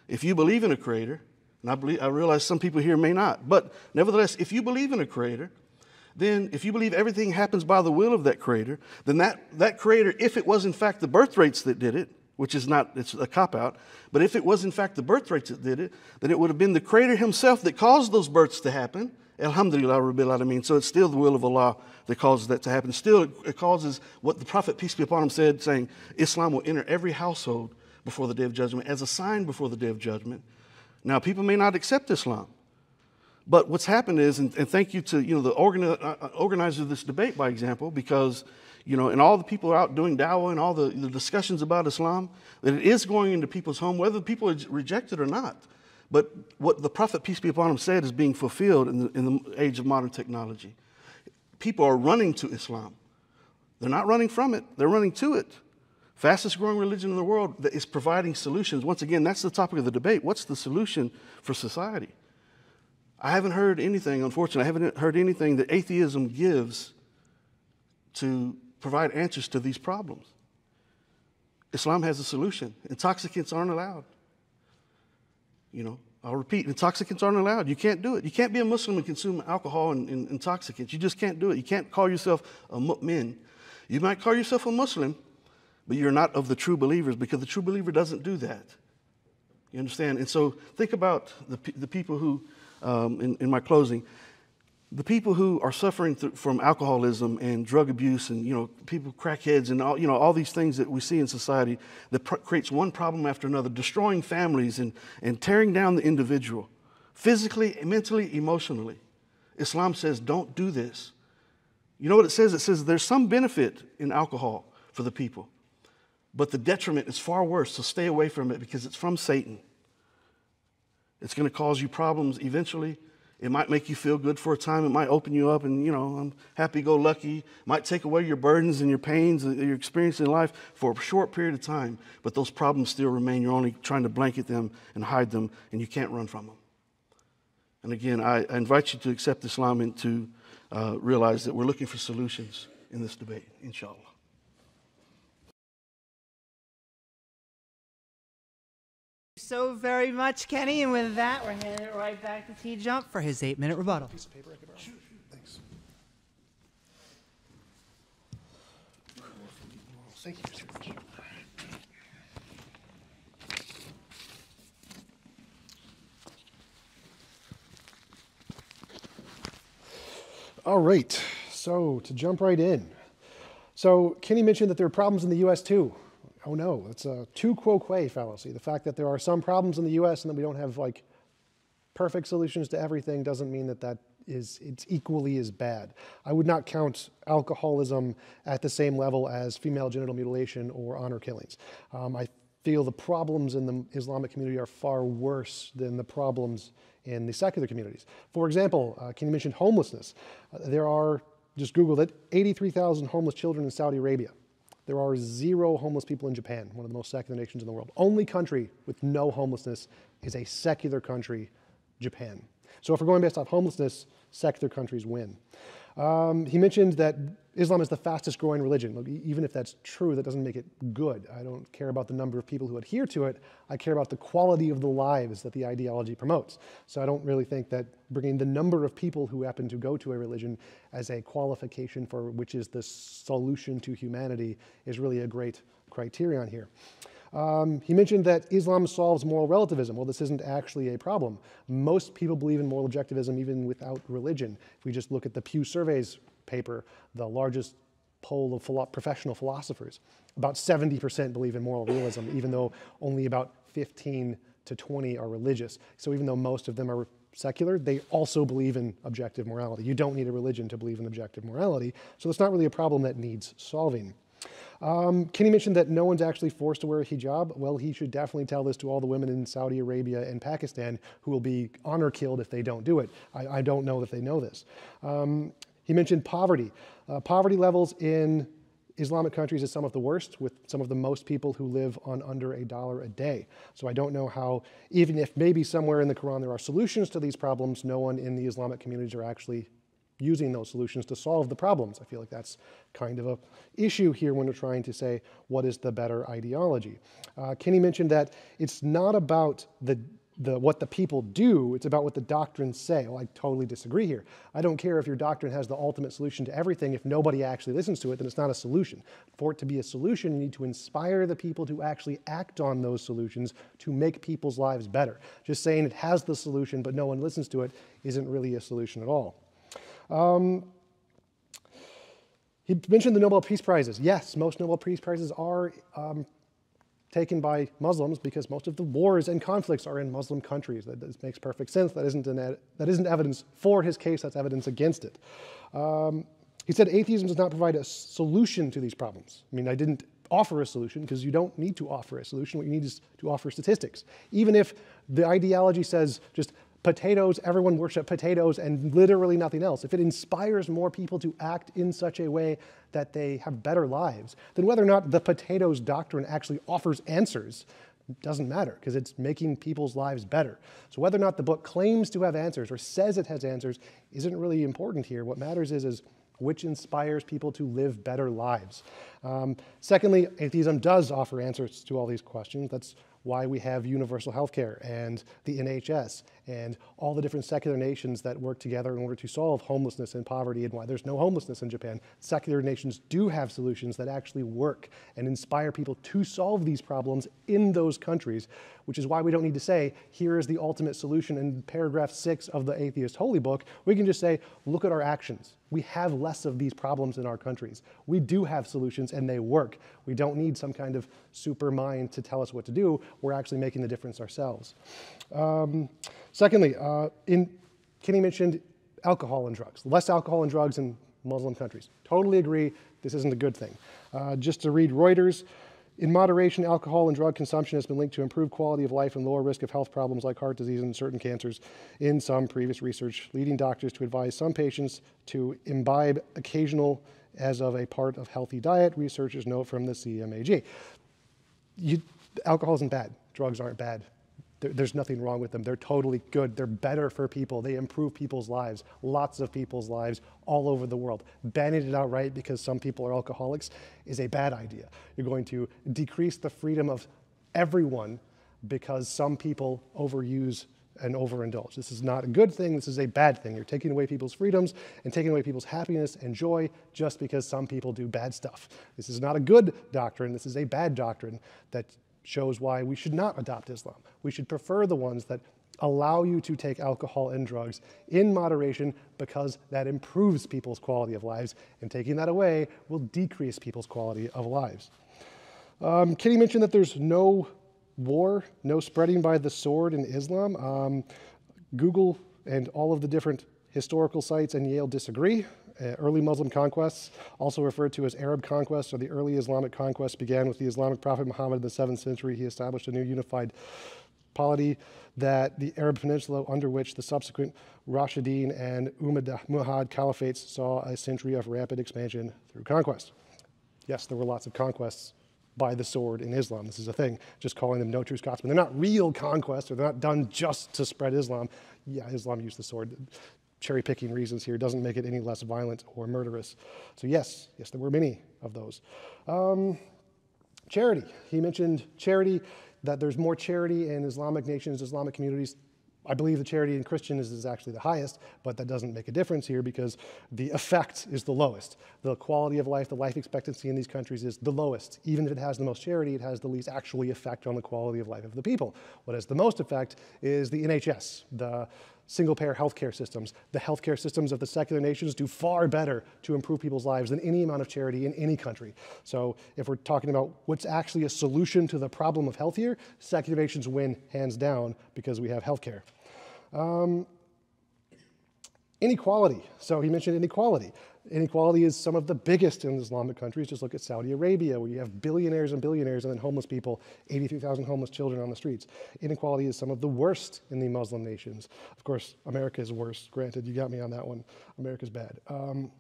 if you believe in a creator, and I, believe, I realize some people here may not, but nevertheless, if you believe in a creator, then if you believe everything happens by the will of that creator, then that, that creator, if it was in fact the birth rates that did it, which is not, it's a cop out, but if it was in fact the birth rates that did it, then it would have been the creator himself that caused those births to happen. Alhamdulillah, Rabbil Alameen. So it's still the will of Allah that causes that to happen. Still, it causes what the Prophet, peace be upon him, said, saying, Islam will enter every household before the day of judgment as a sign before the day of judgment. Now, people may not accept Islam. But what's happened is, and, and thank you to you know, the organi- uh, uh organizer of this debate, by example, because you know, and all the people out doing dawah and all the, the discussions about Islam, that it is going into people's home, whether people reject it or not. But what the Prophet, peace be upon him, said is being fulfilled in the, in the age of modern technology people are running to Islam. They're not running from it, they're running to it. Fastest growing religion in the world that is providing solutions. Once again, that's the topic of the debate. What's the solution for society? I haven't heard anything, unfortunately, I haven't heard anything that atheism gives to provide answers to these problems. Islam has a solution. Intoxicants aren't allowed. You know, I'll repeat, intoxicants aren't allowed. You can't do it. You can't be a Muslim and consume alcohol and, and intoxicants. You just can't do it. You can't call yourself a mu'min. You might call yourself a Muslim, but you're not of the true believers because the true believer doesn't do that. You understand? And so think about the, the people who, um, in, in my closing, the people who are suffering th- from alcoholism and drug abuse and you know people crackheads and all you know all these things that we see in society that pr- creates one problem after another destroying families and, and tearing down the individual physically mentally emotionally. Islam says don't do this. You know what it says? It says there's some benefit in alcohol for the people but the detriment is far worse so stay away from it because it's from satan. It's going to cause you problems eventually it might make you feel good for a time. It might open you up and, you know, I'm happy go lucky. It might take away your burdens and your pains that you're experiencing in life for a short period of time. But those problems still remain. You're only trying to blanket them and hide them, and you can't run from them. And again, I, I invite you to accept Islam and to uh, realize that we're looking for solutions in this debate, inshallah. So very much, Kenny. And with that, we're handing it right back to T Jump for his eight minute rebuttal. Piece of paper I could? Thanks. Thank you, Mr. All right, so to jump right in. So Kenny mentioned that there are problems in the US too oh no, it's a tu quoque fallacy. The fact that there are some problems in the US and that we don't have like perfect solutions to everything doesn't mean that that is it's equally as bad. I would not count alcoholism at the same level as female genital mutilation or honor killings. Um, I feel the problems in the Islamic community are far worse than the problems in the secular communities. For example, uh, can you mention homelessness? Uh, there are, just Google it, 83,000 homeless children in Saudi Arabia. There are zero homeless people in Japan, one of the most secular nations in the world. Only country with no homelessness is a secular country, Japan. So if we're going based off homelessness, secular countries win. Um, he mentioned that Islam is the fastest growing religion. Even if that's true, that doesn't make it good. I don't care about the number of people who adhere to it. I care about the quality of the lives that the ideology promotes. So I don't really think that bringing the number of people who happen to go to a religion as a qualification for which is the solution to humanity is really a great criterion here. Um, he mentioned that Islam solves moral relativism. Well, this isn't actually a problem. Most people believe in moral objectivism even without religion. If we just look at the Pew Surveys paper, the largest poll of philo- professional philosophers, about 70% believe in moral realism, even though only about 15 to 20 are religious. So even though most of them are secular, they also believe in objective morality. You don't need a religion to believe in objective morality, so it's not really a problem that needs solving. Um, Kenny mentioned that no one's actually forced to wear a hijab. Well, he should definitely tell this to all the women in Saudi Arabia and Pakistan who will be honor killed if they don't do it. I, I don't know that they know this. Um, he mentioned poverty. Uh, poverty levels in Islamic countries is some of the worst, with some of the most people who live on under a dollar a day. So I don't know how, even if maybe somewhere in the Quran there are solutions to these problems, no one in the Islamic communities are actually using those solutions to solve the problems. I feel like that's kind of a issue here when we're trying to say what is the better ideology. Uh, Kenny mentioned that it's not about the the, what the people do, it's about what the doctrines say. Well, I totally disagree here. I don't care if your doctrine has the ultimate solution to everything. If nobody actually listens to it, then it's not a solution. For it to be a solution, you need to inspire the people to actually act on those solutions to make people's lives better. Just saying it has the solution, but no one listens to it, isn't really a solution at all. Um, he mentioned the Nobel Peace Prizes. Yes, most Nobel Peace Prizes are um, taken by Muslims because most of the wars and conflicts are in Muslim countries. That, that makes perfect sense. That isn't, an, that isn't evidence for his case, that's evidence against it. Um, he said atheism does not provide a solution to these problems. I mean, I didn't offer a solution because you don't need to offer a solution. What you need is to offer statistics. Even if the ideology says just potatoes, everyone worship potatoes and literally nothing else, if it inspires more people to act in such a way that they have better lives, then whether or not the potatoes doctrine actually offers answers doesn't matter because it's making people's lives better. So whether or not the book claims to have answers or says it has answers isn't really important here. What matters is, is which inspires people to live better lives. Um, secondly, atheism does offer answers to all these questions. That's why we have universal health care and the NHS and all the different secular nations that work together in order to solve homelessness and poverty and why there's no homelessness in Japan. Secular nations do have solutions that actually work and inspire people to solve these problems in those countries, which is why we don't need to say, here is the ultimate solution in paragraph six of the Atheist Holy Book. We can just say, look at our actions. We have less of these problems in our countries. We do have solutions and they work. We don't need some kind of super mind to tell us what to do. We're actually making the difference ourselves. Um, secondly, uh, in, Kenny mentioned alcohol and drugs. Less alcohol and drugs in Muslim countries. Totally agree. This isn't a good thing. Uh, just to read Reuters, in moderation, alcohol and drug consumption has been linked to improved quality of life and lower risk of health problems like heart disease and certain cancers in some previous research, leading doctors to advise some patients to imbibe occasional as of a part of healthy diet, researchers note from the CMAJ. You, alcohol isn't bad. Drugs aren't bad there's nothing wrong with them. They're totally good. They're better for people. They improve people's lives, lots of people's lives all over the world. Banning it outright because some people are alcoholics is a bad idea. You're going to decrease the freedom of everyone because some people overuse and overindulge. This is not a good thing. This is a bad thing. You're taking away people's freedoms and taking away people's happiness and joy just because some people do bad stuff. This is not a good doctrine. This is a bad doctrine that shows why we should not adopt Islam. We should prefer the ones that allow you to take alcohol and drugs in moderation because that improves people's quality of lives, and taking that away will decrease people's quality of lives. Um, Kenny mentioned that there's no war, no spreading by the sword in Islam. Um, Google and all of the different historical sites and Yale disagree. Uh, early Muslim conquests, also referred to as Arab conquests or the early Islamic conquests, began with the Islamic prophet Muhammad in the 7th century. He established a new unified polity that the Arab Peninsula, under which the subsequent Rashidun and Umayyad caliphates saw a century of rapid expansion through conquest. Yes, there were lots of conquests by the sword in Islam. This is a thing, just calling them no true Scotsmen. They're not real conquests, or they're not done just to spread Islam. Yeah, Islam used the sword cherry picking reasons here doesn't make it any less violent or murderous. So, yes, yes, there were many of those. Um, charity. He mentioned charity, that there's more charity in Islamic nations, Islamic communities. I believe the charity in Christian is, is actually the highest, but that doesn't make a difference here because the effect is the lowest. The quality of life, the life expectancy in these countries is the lowest. Even if it has the most charity, it has the least actually effect on the quality of life of the people. What has the most effect is the NHS, the single payer healthcare systems. The healthcare systems of the secular nations do far better to improve people's lives than any amount of charity in any country. So, if we're talking about what's actually a solution to the problem of health here, secular nations win hands down because we have healthcare. Um, inequality. So, he mentioned inequality. Inequality is some of the biggest in Islamic countries. Just look at Saudi Arabia, where you have billionaires and billionaires and then homeless people, 83,000 homeless children on the streets. Inequality is some of the worst in the Muslim nations. Of course, America is worse. Granted, you got me on that one. America's bad. Um,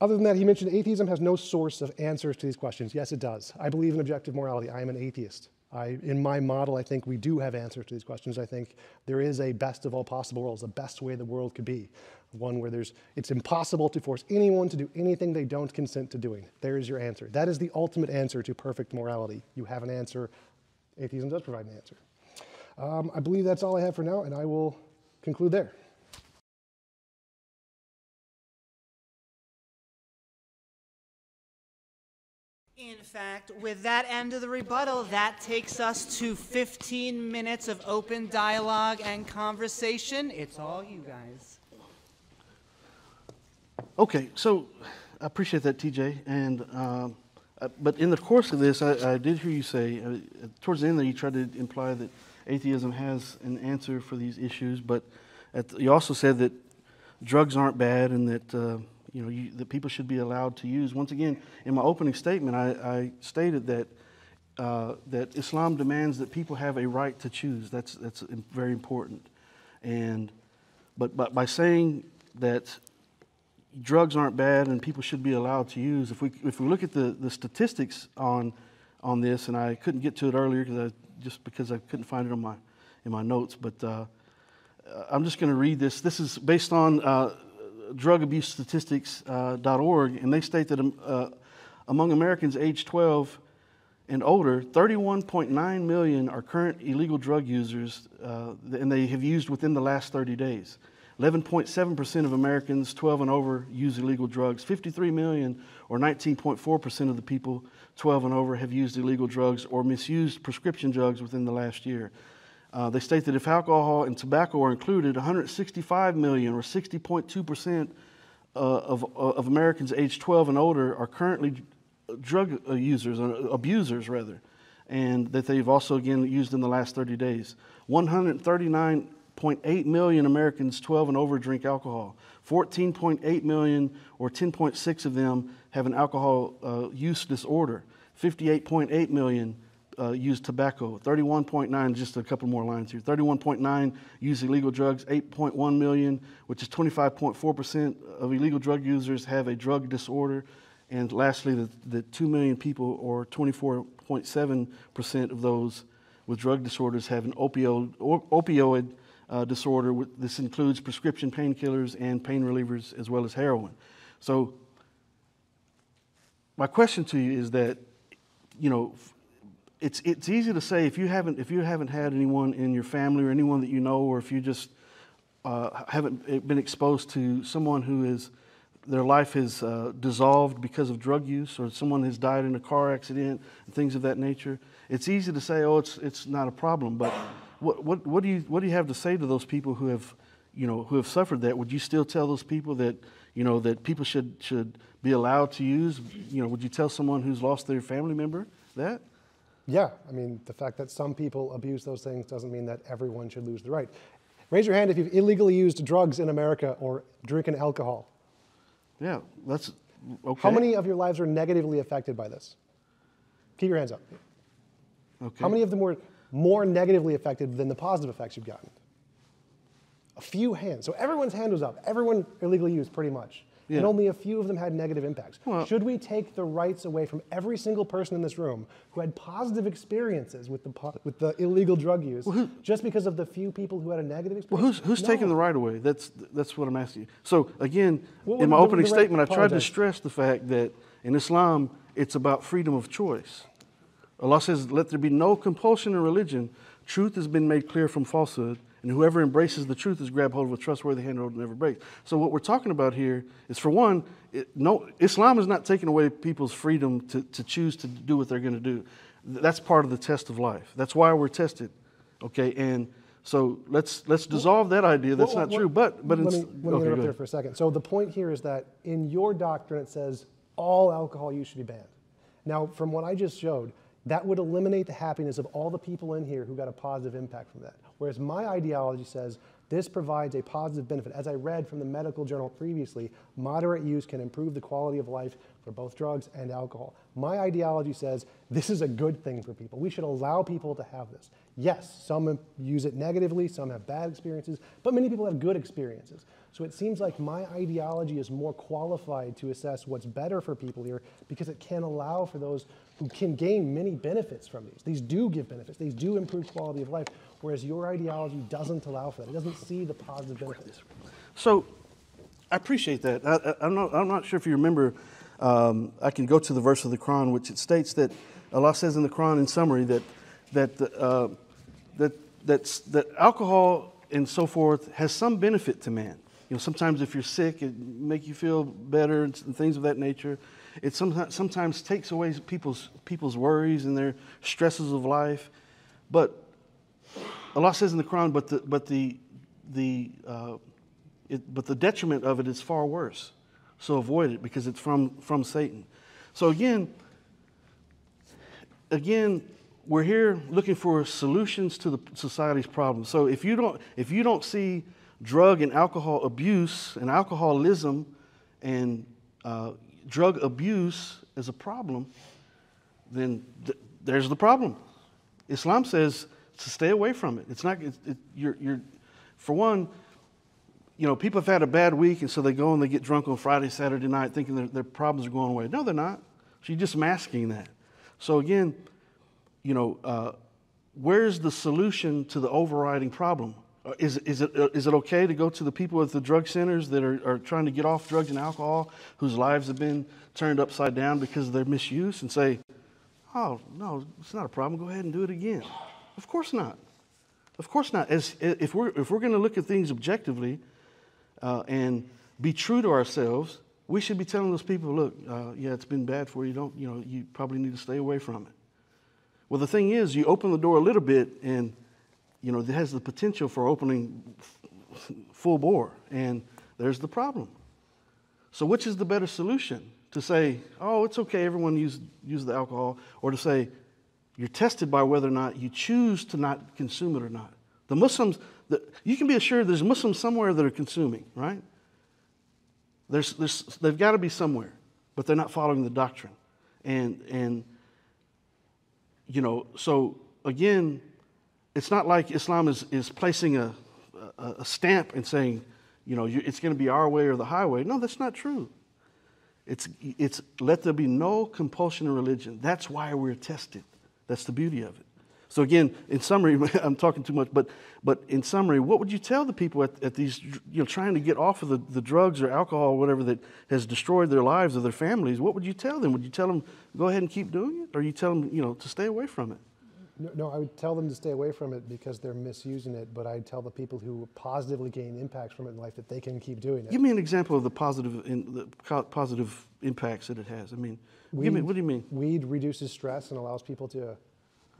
other than that, he mentioned atheism has no source of answers to these questions. Yes, it does. I believe in objective morality. I am an atheist. I, in my model, I think we do have answers to these questions. I think there is a best of all possible worlds, the best way the world could be, one where there's, it's impossible to force anyone to do anything they don't consent to doing. There is your answer. That is the ultimate answer to perfect morality. You have an answer. Atheism does provide an answer. Um, I believe that's all I have for now, and I will conclude there. Fact, with that end of the rebuttal, that takes us to 15 minutes of open dialogue and conversation. It's all you guys. Okay, so I appreciate that, TJ. And um, uh, but in the course of this, I, I did hear you say uh, towards the end there, you tried to imply that atheism has an answer for these issues, but the, you also said that drugs aren't bad and that uh, you know you, that people should be allowed to use. Once again, in my opening statement, I, I stated that. Uh, that Islam demands that people have a right to choose. That's that's very important, and but, but by saying that drugs aren't bad and people should be allowed to use. If we, if we look at the, the statistics on, on this, and I couldn't get to it earlier because I, just because I couldn't find it on my, in my notes, but uh, I'm just going to read this. This is based on uh, drugabusestatistics.org, uh, and they state that um, uh, among Americans aged 12 and older, 31.9 million are current illegal drug users, uh, and they have used within the last 30 days. 11.7% of Americans 12 and over use illegal drugs. 53 million, or 19.4% of the people 12 and over, have used illegal drugs or misused prescription drugs within the last year. Uh, they state that if alcohol and tobacco are included, 165 million, or 60.2% uh, of, uh, of Americans aged 12 and older, are currently drug users, abusers rather, and that they've also again used in the last 30 days. 139.8 million Americans 12 and over drink alcohol. 14.8 million, or 10.6 of them, have an alcohol uh, use disorder. 58.8 million uh, use tobacco. 31.9, just a couple more lines here. 31.9 use illegal drugs. 8.1 million, which is 25.4% of illegal drug users, have a drug disorder. And lastly, the, the 2 million people, or 24.7% of those with drug disorders, have an opioid, opioid uh, disorder. This includes prescription painkillers and pain relievers as well as heroin. So, my question to you is that, you know, it's, it's easy to say if you, haven't, if you haven't had anyone in your family or anyone that you know, or if you just uh, haven't been exposed to someone who is, their life has uh, dissolved because of drug use, or someone has died in a car accident, and things of that nature, it's easy to say, oh, it's, it's not a problem. But what, what, what, do you, what do you have to say to those people who have, you know, who have suffered that? Would you still tell those people that, you know, that people should, should be allowed to use? You know, would you tell someone who's lost their family member that? Yeah, I mean, the fact that some people abuse those things doesn't mean that everyone should lose the right. Raise your hand if you've illegally used drugs in America or drinking alcohol. Yeah, that's okay. How many of your lives are negatively affected by this? Keep your hands up. Okay. How many of them were more negatively affected than the positive effects you've gotten? A few hands. So everyone's hand was up. Everyone illegally used pretty much. Yeah. And only a few of them had negative impacts. Well, Should we take the rights away from every single person in this room who had positive experiences with the, with the illegal drug use well, who, just because of the few people who had a negative experience? Well, who's, who's no. taking the right away? That's, that's what I'm asking you. So, again, well, in my opening statement, I tried to stress the fact that in Islam, it's about freedom of choice. Allah says, Let there be no compulsion in religion. Truth has been made clear from falsehood, And whoever embraces the truth is grabbed hold of a trustworthy handle that never breaks. So what we're talking about here is, for one, it, no, Islam is not taking away people's freedom to, to choose to do what they're going to do. That's part of the test of life. That's why we're tested. Okay, and so let's let's dissolve that idea. That's Well, not true. But but let it's, me, let me okay, go interrupt there for a second. So the point here is that in your doctrine it says all alcohol use should be banned. Now, from what I just showed, that would eliminate the happiness of all the people in here who got a positive impact from that. Whereas my ideology says this provides a positive benefit. As I read from the medical journal previously, moderate use can improve the quality of life for both drugs and alcohol. My ideology says this is a good thing for people. We should allow people to have this. Yes, some use it negatively, some have bad experiences, but many people have good experiences. So it seems like my ideology is more qualified to assess what's better for people here because it can allow for those who can gain many benefits from these. These do give benefits, these do improve quality of life, whereas your ideology doesn't allow for that. It doesn't see the positive benefits. So I appreciate that. I, I'm, not, I'm not sure if you remember, um, I can go to the verse of the Quran, which it states that Allah says in the Quran, in summary, that, that, uh, that, that's, that alcohol and so forth has some benefit to man. You know, sometimes if you're sick, it make you feel better and, things of that nature. It sometimes, sometimes takes away people's, people's worries and their stresses of life. But Allah says in the Quran, but the, but the, the, uh, it, but the detriment of it is far worse. So avoid it because it's from, from Satan. So again, again, we're here looking for solutions to the society's problems. So if you don't, if you don't see drug and alcohol abuse and alcoholism and uh, drug abuse as a problem, then th- there's the problem. Islam says to stay away from it. It's not. It, it, you're, you're, for one, you know, people have had a bad week, and so they go and they get drunk on Friday, Saturday night, thinking their, their problems are going away. No, they're not. So you're just masking that. So again, you know, uh, where's the solution to the overriding problem? Uh, Is, is, it, uh, it okay to go to the people at the drug centers that are, are trying to get off drugs and alcohol, whose lives have been turned upside down because of their misuse, and say, oh, no, it's not a problem, go ahead and do it again? Of course not. Of course not. As, if we're, if we're going to look at things objectively uh, and be true to ourselves, we should be telling those people, look, uh, yeah, it's been bad for you. Don't, you know, you probably need to stay away from it. Well, the thing is, you open the door a little bit, and you know it has the potential for opening full bore, and there's the problem. So, which is the better solution? To say, "Oh, it's okay, everyone use use the alcohol," or to say, "You're tested by whether or not you choose to not consume it or not." The Muslims, the, you can be assured there's Muslims somewhere that are consuming, right? There's, there's, they've got to be somewhere, but they're not following the doctrine, and and you know, so again, it's not like Islam is, is placing a, a, a stamp and saying, you know, you, it's going to be our way or the highway. No, that's not true. It's, it's let there be no compulsion in religion. That's why we're tested. That's the beauty of it. So again, in summary, I'm talking too much, but, but in summary, what would you tell the people at, at these, you know, trying to get off of the, the drugs or alcohol or whatever that has destroyed their lives or their families? What would you tell them? Would you tell them, go ahead and keep doing it? Or you tell them, you know, to stay away from it? No, no, I would tell them to stay away from it because they're misusing it, but I'd tell the people who positively gain impacts from it in life that they can keep doing it. Give me an example of the positive, in, the positive impacts that it has. I mean, give me, what do you mean? Weed reduces stress and allows people to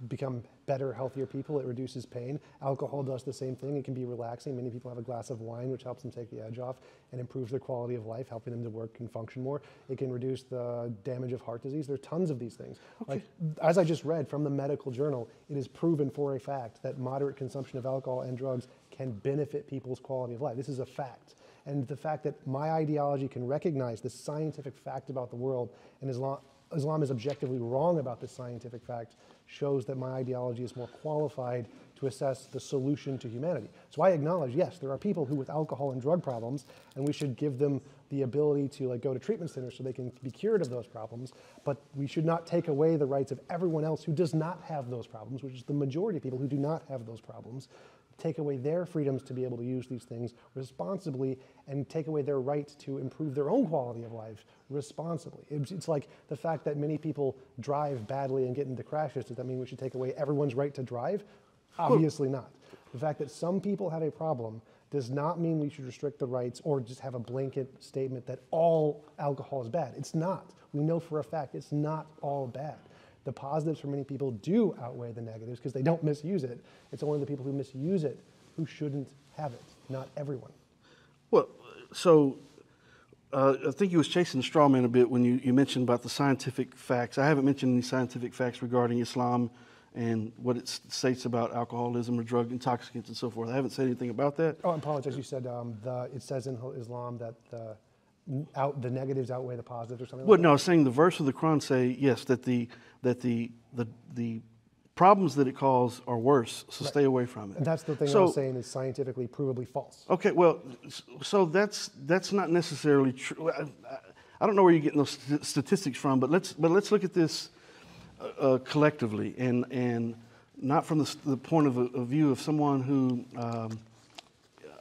become better, healthier people. It reduces pain. Alcohol does the same thing. It can be relaxing. Many people have a glass of wine, which helps them take the edge off and improves their quality of life, helping them to work and function more. It can reduce the damage of heart disease. There are tons of these things. Like, as I just read from the medical journal, it is proven for a fact that moderate consumption of alcohol and drugs can benefit people's quality of life. This is a fact. And the fact that my ideology can recognize this scientific fact about the world and Islam, Islam is objectively wrong about this scientific fact shows that my ideology is more qualified to assess the solution to humanity. So I acknowledge, yes, there are people who with alcohol and drug problems, and we should give them the ability to like go to treatment centers so they can be cured of those problems. But we should not take away the rights of everyone else who does not have those problems, which is the majority of people who do not have those problems take away their freedoms to be able to use these things responsibly and take away their right to improve their own quality of life responsibly. It's, it's like the fact that many people drive badly and get into crashes. Does that mean we should take away everyone's right to drive? Obviously not. The fact that some people have a problem does not mean we should restrict the rights or just have a blanket statement that all alcohol is bad. It's not. We know for a fact it's not all bad. The positives for many people do outweigh the negatives because they don't misuse it. It's only the people who misuse it who shouldn't have it, not everyone. Well, so uh, I think you was chasing the straw man a bit when you, you mentioned about the scientific facts. I haven't mentioned any scientific facts regarding Islam and what it states about alcoholism or drug intoxicants and so forth. I haven't said anything about that. Oh, I apologize. You said um, the, it says in Islam that the, out, the negatives outweigh the positives or something Well, like no, I was saying the verse of the Quran say, yes, that the, that the, the, the problems that it causes are worse, so stay away from it. And that's the thing So- was saying is scientifically provably false. Okay, well, so that's that's not necessarily true. I, I- don't know where you're getting those st- statistics from, but let's but let's look at this uh, uh, collectively and and not from the, the point of a view of someone who, um,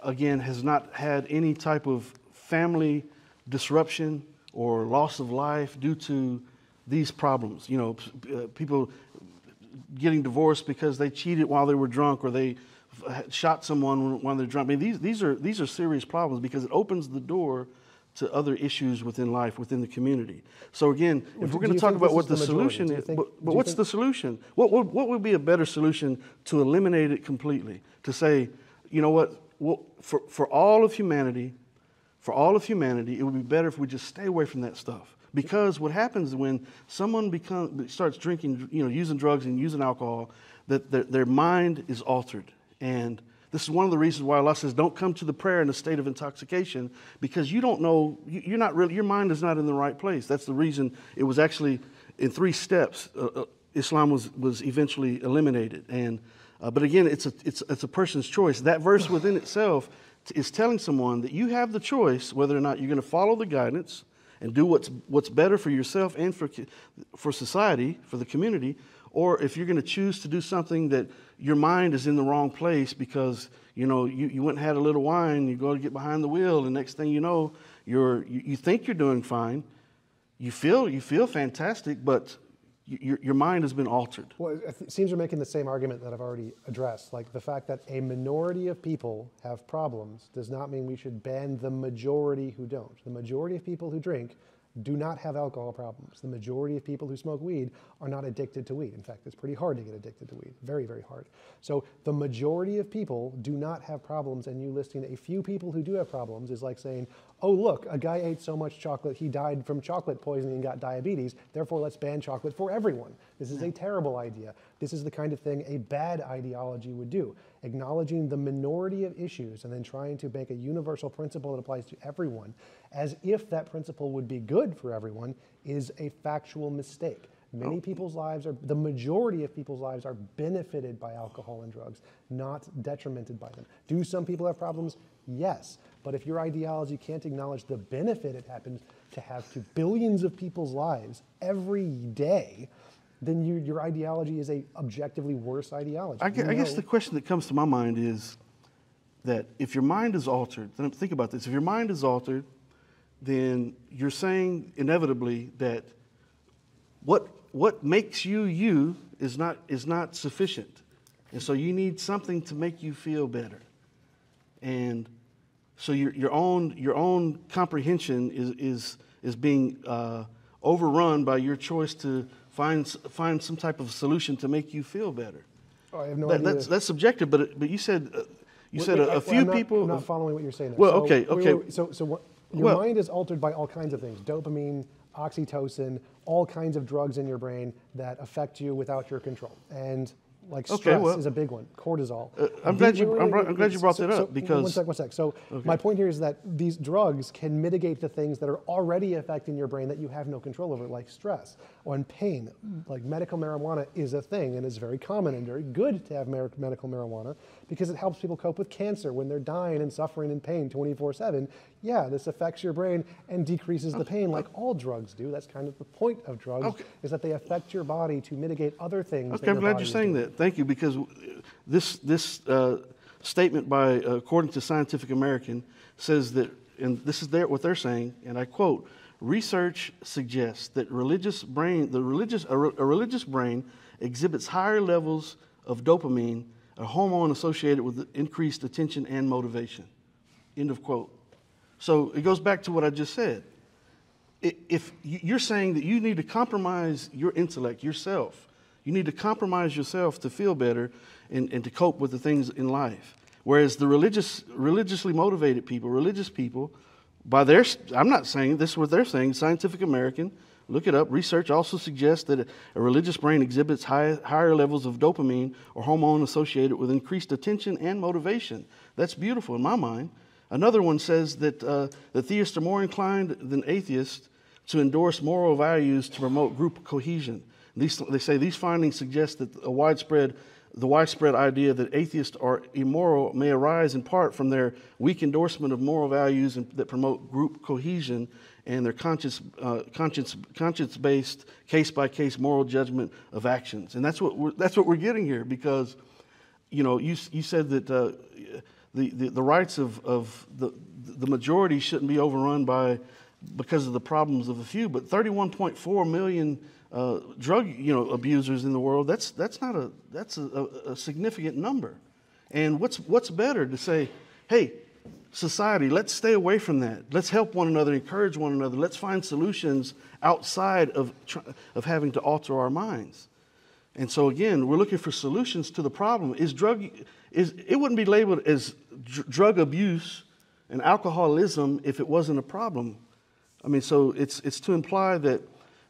again, has not had any type of family disruption or loss of life due to these problems. You know, p- uh, people getting divorced because they cheated while they were drunk or they shot someone while they're drunk. I mean, these, these, are, these are serious problems because it opens the door to other issues within life, within the community. So again, if do- we're going to talk about what the, majority? solution is, think- but, but what's think- the solution? What, would what would be a better solution to eliminate it completely? To say, you know what, well, for, for all of humanity, for all of humanity, it would be better if we just stay away from that stuff. Because what happens when someone become, starts drinking, you know, using drugs and using alcohol, that their, their mind is altered. And this is one of the reasons why Allah says, don't come to the prayer in a state of intoxication, because you don't know, you- you're not really, your mind is not in the right place. That's the reason it was actually in three steps. Uh, uh, Islam was, was eventually eliminated. And, uh, but again, it's a, it's, it's a person's choice. That verse within itself is telling someone that you have the choice whether or not you're going to follow the guidance and do what's, what's better for yourself and for, for society, for the community, or if you're going to choose to do something that your mind is in the wrong place because you know you, you went and had a little wine, you go to get behind the wheel, and next thing you know, you're, you, you think you're doing fine, you feel, you feel fantastic, but your, your mind has been altered. Well, it it seems you're making the same argument that I've already addressed. Like the fact that a minority of people have problems does not mean we should ban the majority who don't. The majority of people who drink do not have alcohol problems. The majority of people who smoke weed are not addicted to weed. In fact, it's pretty hard to get addicted to weed. Very, very hard. So the majority of people do not have problems, and you listing a few people who do have problems is like saying, oh, look, a guy ate so much chocolate, he died from chocolate poisoning and got diabetes, therefore let's ban chocolate for everyone. This is a terrible idea. This is the kind of thing a bad ideology would do. Acknowledging the minority of issues and then trying to make a universal principle that applies to everyone, as if that principle would be good for everyone, is a factual mistake. Many oh. people's lives are, the majority of people's lives are benefited by alcohol and drugs, not detrimented by them. Do some people have problems? Yes. But if your ideology can't acknowledge the benefit it happens to have to billions of people's lives every day, then you, your ideology is a objectively worse ideology. I, gue- You I guess the question that comes to my mind is that if your mind is altered, then think about this. If your mind is altered, then you're saying inevitably that what, what makes you you is not, is not sufficient. And so you need something to make you feel better. And so your, your, own, your own comprehension is, is, is being uh, overrun by your choice to find, find some type of solution to make you feel better. Oh, I have no That- idea. that's, that's subjective, but, it- but you said, uh, you Wait, said wait, a, a few I'm not- people. I'm not following what you're saying. There. Well, So, okay, okay. So, so what, your Well- mind is altered by all kinds of things: dopamine, oxytocin, all kinds of drugs in your brain that affect you without your control. And like Okay, stress well- is a big one. Cortisol. Uh, I'm glad you- I'm I'm glad you brought so- that so- up because- one sec, one sec. So my point here is that these drugs can mitigate the things that are already affecting your brain that you have no control over, like stress or pain. Like medical marijuana is a thing and is very common and very good to have mer- medical marijuana because it helps people cope with cancer when they're dying and suffering in pain 24/7. Yeah, this affects your brain and decreases the pain like all drugs do. That's kind of the point of drugs Okay. is that they affect your body to mitigate other things. Okay, I'm glad you're saying doing. that. Thank you, because this, this uh, statement by, uh, according to Scientific American, says that, and this is their, what they're saying, and I quote, research suggests that religious brain, the religious, a, re- a religious brain exhibits higher levels of dopamine a hormone associated with increased attention and motivation. End of quote. So it goes back to what I just said. If you're saying that you need to compromise your intellect, yourself, you need to compromise yourself to feel better and, and to cope with the things in life. Whereas the religious, religiously motivated people, religious people, by their, I'm not saying this is what they're saying, Scientific American, look it up. Research also suggests that a, religious brain exhibits high, higher levels of dopamine or hormone associated with increased attention and motivation. That's beautiful in my mind. Another one says that uh, the theists are more inclined than atheists to endorse moral values to promote group cohesion. These, they say these findings suggest that a widespread, the widespread idea that atheists are immoral may arise in part from their weak endorsement of moral values that promote group cohesion and their conscience, uh, conscience, conscience-based, case-by-case moral judgment of actions. And that's what we're, that's what we're getting here because, you know, you, you said that uh, the, the, the rights of, of the, the majority shouldn't be overrun by because of the problems of a few, but 31.4 million uh, drug you know abusers in the world that's that's not a that's a, a, significant number. And what's what's better to say hey society let's stay away from that. Let's help one another encourage one another. Let's find solutions outside of of having to alter our minds. And so again we're looking for solutions to the problem. Is drug is it wouldn't be labeled as dr- drug abuse and alcoholism if it wasn't a problem. I mean so it's it's to imply that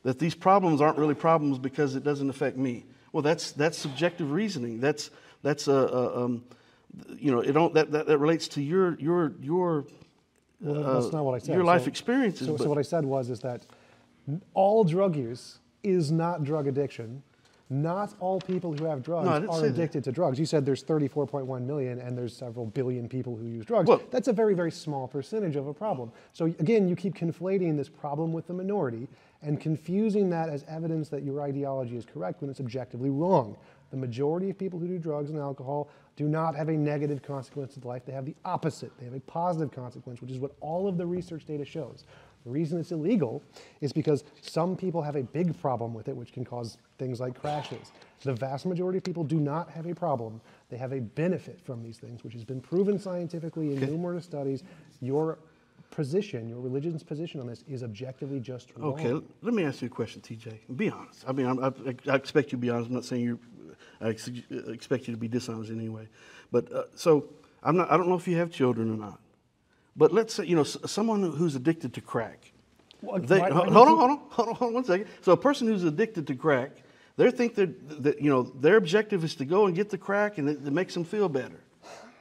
that these problems aren't really problems because it doesn't affect me. Well, that's that's subjective reasoning. That's that's a, a um, you know it don't that, that, that relates to your your your Well, that's uh, not what I said. your life So- experiences. So, so what I said was is that all drug use is not drug addiction. Not all people who have drugs No, are say that. addicted to drugs. You said there's 34.1 million and there's several billion people who use drugs. Well- That's a very, very small percentage of a problem. So again, you keep conflating this problem with the minority and confusing that as evidence that your ideology is correct when it's objectively wrong. The majority of people who do drugs and alcohol do not have a negative consequence to life. They have the opposite. They have a positive consequence, which is what all of the research data shows. The reason it's illegal is because some people have a big problem with it, which can cause things like crashes. The vast majority of people do not have a problem. They have a benefit from these things, which has been proven scientifically in numerous studies. Your position, your religion's position on this is objectively just wrong. Okay, let me ask you a question, TJ. Be honest. I mean, I'm, I, I expect you to be honest. I'm not saying you. I ex- expect you to be dishonest anyway. But uh, so I'm not. I don't know if you have children or not. But let's say you know someone who's addicted to crack. Well, They, why- why hold, on, hold on, hold on, hold on one second. So a person who's addicted to crack, they think that, that you know their objective is to go and get the crack, and it, it makes them feel better.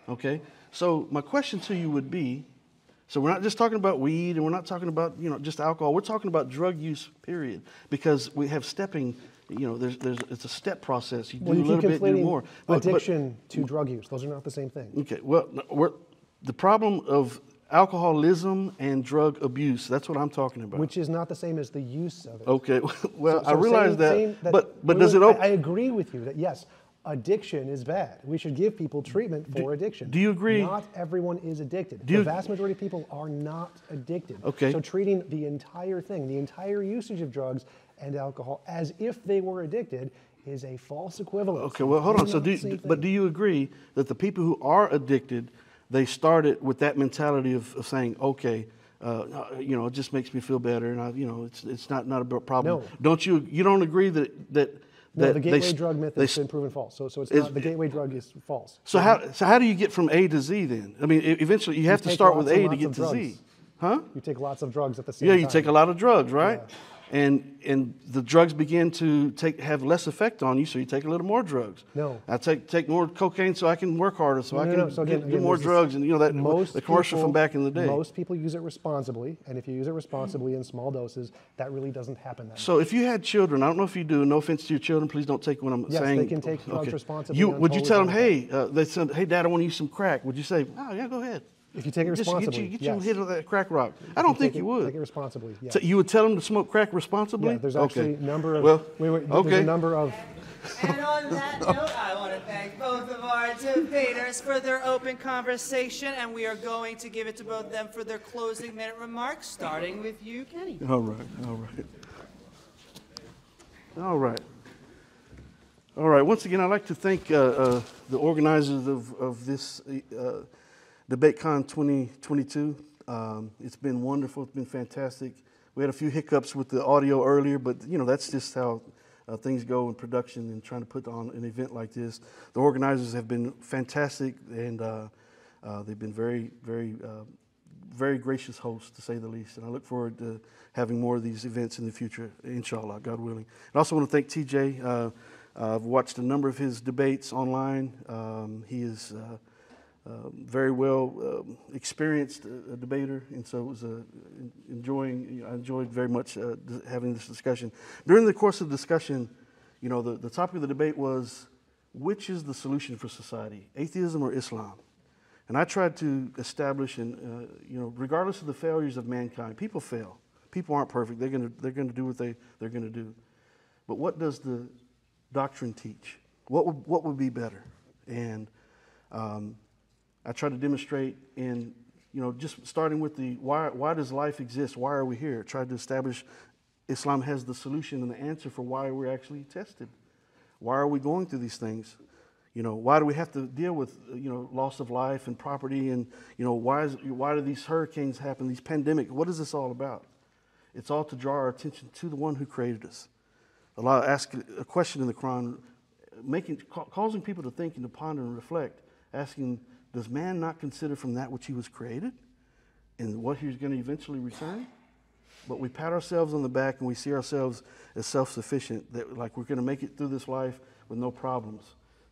Okay. So my question to you would be, so we're not just talking about weed, and we're not talking about you know just alcohol. We're talking about drug use, period, because we have stepping. You know, there's, there's, it's a step process. You Well, do you a little bit, do conflating more. But- but- addiction to drug use. Those are not the same thing. Okay, well, we're, the problem of alcoholism and drug abuse, that's what I'm talking about. Which is not the same as the use of it. okay, well, So- I realize that, saying but, but does it, op- I, I agree with you that yes, addiction is bad. We should give people treatment for addiction. do you agree- Not everyone is addicted. Do the vast majority of people are not addicted. Okay. So treating the entire thing, the entire usage of drugs and alcohol as if they were addicted is a false equivalence. okay, well, hold on, so do, but do you agree that the people who are addicted, they started with that mentality of, of saying, okay, uh, you know, it just makes me feel better, and I, you know, it's, it's not, not a problem. No. Don't you, you don't agree that, that, No, the gateway st- drug myth has been proven false. So, so it's Is- not, the gateway drug is false. So how, so how do you get from A to Z then? I mean, eventually you have to start with A to get to Z. Huh? You take lots of drugs at the same Yeah, time. you take a lot of drugs, right? Yeah. And and the drugs begin to take have less effect on you, so you take a little more drugs. No. I take take more cocaine so I can work harder, so I can no, so again- get- do again, more drugs, and you know that most the commercial people- from back in the day. Most people use it responsibly, and if you use it responsibly in small doses, that really doesn't happen that So if you had children, I don't know if you do. No offense to your children, please don't take what I'm Yes, saying. they can take drugs responsibly You, would you tell them, hey, uh, they said, hey, Dad, I want to use some crack? Would you say, oh yeah, go ahead. If you take it Just get responsibly, you, get yes. you a hit of that crack rock. I don't think take you would. Take it responsibly, yes. So you would tell them to smoke crack responsibly? yeah, there's Okay. actually a number of, Well, we wait, okay. there's a number of, And on that note, I want to thank both of our debaters for their open conversation, and we are going to give it to both of them for their closing minute remarks, starting with you, Kenny. All right, all right. All right. All right. Once again, I'd like to thank uh, uh, the organizers of, of this uh, DebateCon 2022. Um, it's been wonderful. It's been fantastic. We had a few hiccups with the audio earlier, but you know that's just how uh, things go in production and trying to put on an event like this. The organizers have been fantastic, and uh, uh, they've been very, very, uh, very gracious hosts, to say the least. And I look forward to having more of these events in the future, inshallah, God willing. I also want to thank TJ. Uh, I've watched a number of his debates online. Um, he is very well um, experienced uh, debater, and so it was uh, enjoying. I enjoyed very much uh, having this discussion. During the course of the discussion, you know, the, the topic of the debate was which is the solution for society, atheism or Islam? And I tried to establish, and uh, you know, regardless of the failures of mankind, people fail. People aren't perfect. They're going to they're going to do what they they're going to do. But what does the doctrine teach? What would what would be better? And um, I try to demonstrate in, you know, just starting with the why, why does life exist? Why are we here? Try to establish Islam has the solution and the answer for why we're actually tested. Why are we going through these things? You know, why do we have to deal with, you know, loss of life and property and, you know, why, is, why do these hurricanes happen, these pandemics? What is this all about? It's all to draw our attention to the one who created us. Allah ask a question in the Quran, making, causing people to think and to ponder and reflect, asking does man not consider from that which he was created and what he's going to eventually return? But we pat ourselves on the back and we see ourselves as self sufficient, that like we're going to make it through this life with no problems.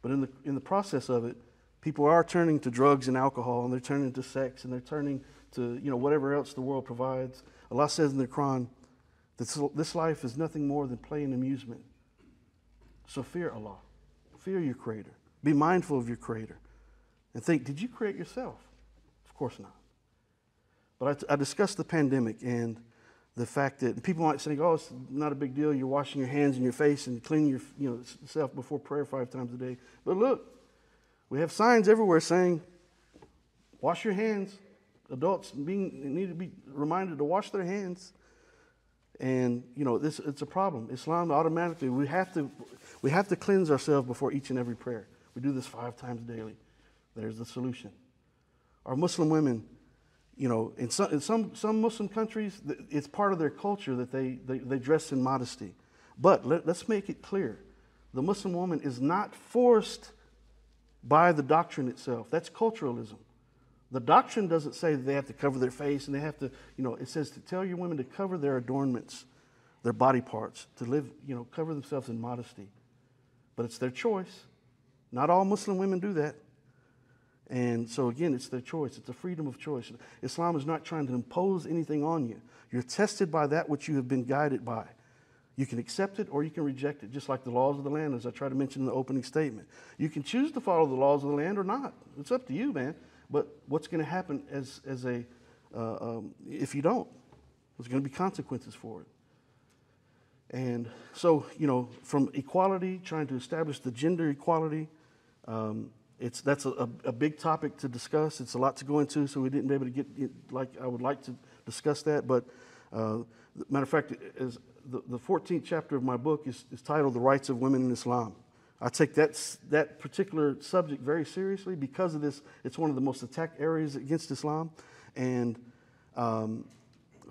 But in the, in the process of it, people are turning to drugs and alcohol and they're turning to sex and they're turning to you know, whatever else the world provides. Allah says in the Quran that this life is nothing more than play and amusement. So fear Allah, fear your Creator, be mindful of your Creator and think, did you create yourself? Of course not. But I, I discussed the pandemic and the fact that people might say, oh, it's not a big deal. You're washing your hands and your face and cleaning your, you know, yourself before prayer five times a day. But look, we have signs everywhere saying, wash your hands. Adults being, need to be reminded to wash their hands. And, you know, this, it's a problem. Islam automatically, we have, to, we have to cleanse ourselves before each and every prayer. We do this five times daily. There's the solution. Our Muslim women, you know, in some, in some, some Muslim countries, it's part of their culture that they, they, they dress in modesty. But let, let's make it clear the Muslim woman is not forced by the doctrine itself. That's culturalism. The doctrine doesn't say that they have to cover their face and they have to, you know, it says to tell your women to cover their adornments, their body parts, to live, you know, cover themselves in modesty. But it's their choice. Not all Muslim women do that. And so, again, it's their choice. It's a freedom of choice. Islam is not trying to impose anything on you. You're tested by that which you have been guided by. You can accept it or you can reject it, just like the laws of the land, as I tried to mention in the opening statement. You can choose to follow the laws of the land or not. It's up to you, man. But what's going to happen as, as a, uh, um, if you don't? There's going to be consequences for it. And so, you know, from equality, trying to establish the gender equality, um, it's, that's a, a, big topic to discuss. It's a lot to go into, so we didn't be able to get it like I would like to discuss that. But uh, matter of fact, is the, the 14th chapter of my book is, is titled "The Rights of Women in Islam." I take that that particular subject very seriously because of this. It's one of the most attacked areas against Islam, and um,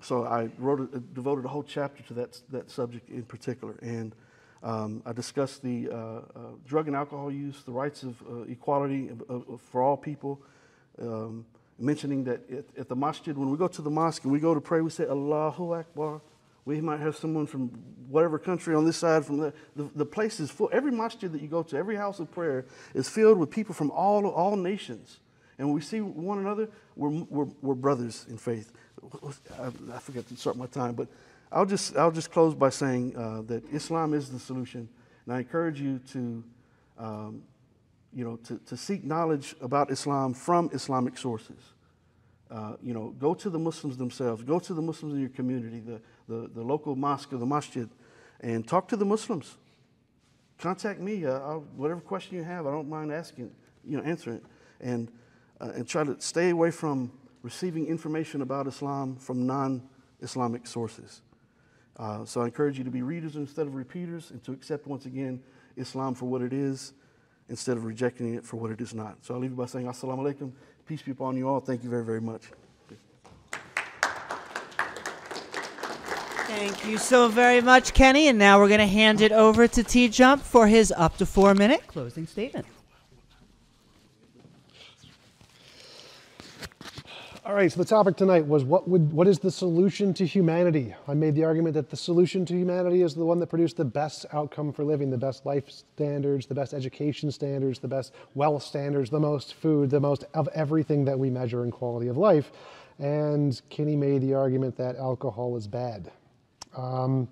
so I wrote a, devoted a whole chapter to that that subject in particular. And um, I discussed the uh, uh, drug and alcohol use, the rights of uh, equality for all people, um, mentioning that at, at, the masjid, when we go to the mosque and we go to pray, we say Allahu Akbar. We might have someone from whatever country on this side, from the, the, the place is full. Every masjid that you go to, every house of prayer is filled with people from all, all nations. And when we see one another, we're, we're, we're brothers in faith. I, I forgot to start my time, but I'll just, I'll just close by saying uh, that Islam is the solution. And I encourage you to, um, you know, to, to seek knowledge about Islam from Islamic sources. Uh, you know, go to the Muslims themselves. Go to the Muslims in your community, the, the, the local mosque or the masjid, and talk to the Muslims. Contact me. Uh, whatever question you have, I don't mind asking, you know, answering it. And, uh, and try to stay away from receiving information about Islam from non Islamic sources. Uh, so I encourage you to be readers instead of repeaters and to accept once again Islam for what it is instead of rejecting it for what it is not. So I'll leave you by saying, Assalamu alaikum. Peace be upon you all. Thank you very, very much. Thank you so very much, Kenny. And now we're going to hand it over to T Jump for his up to four minute closing statement. All right, so the topic tonight was what would what is the solution to humanity? I made the argument that the solution to humanity is the one that produced the best outcome for living, the best life standards, the best education standards, the best wealth standards, the most food, the most of everything that we measure in quality of life. And Kenny made the argument that alcohol is bad. Um,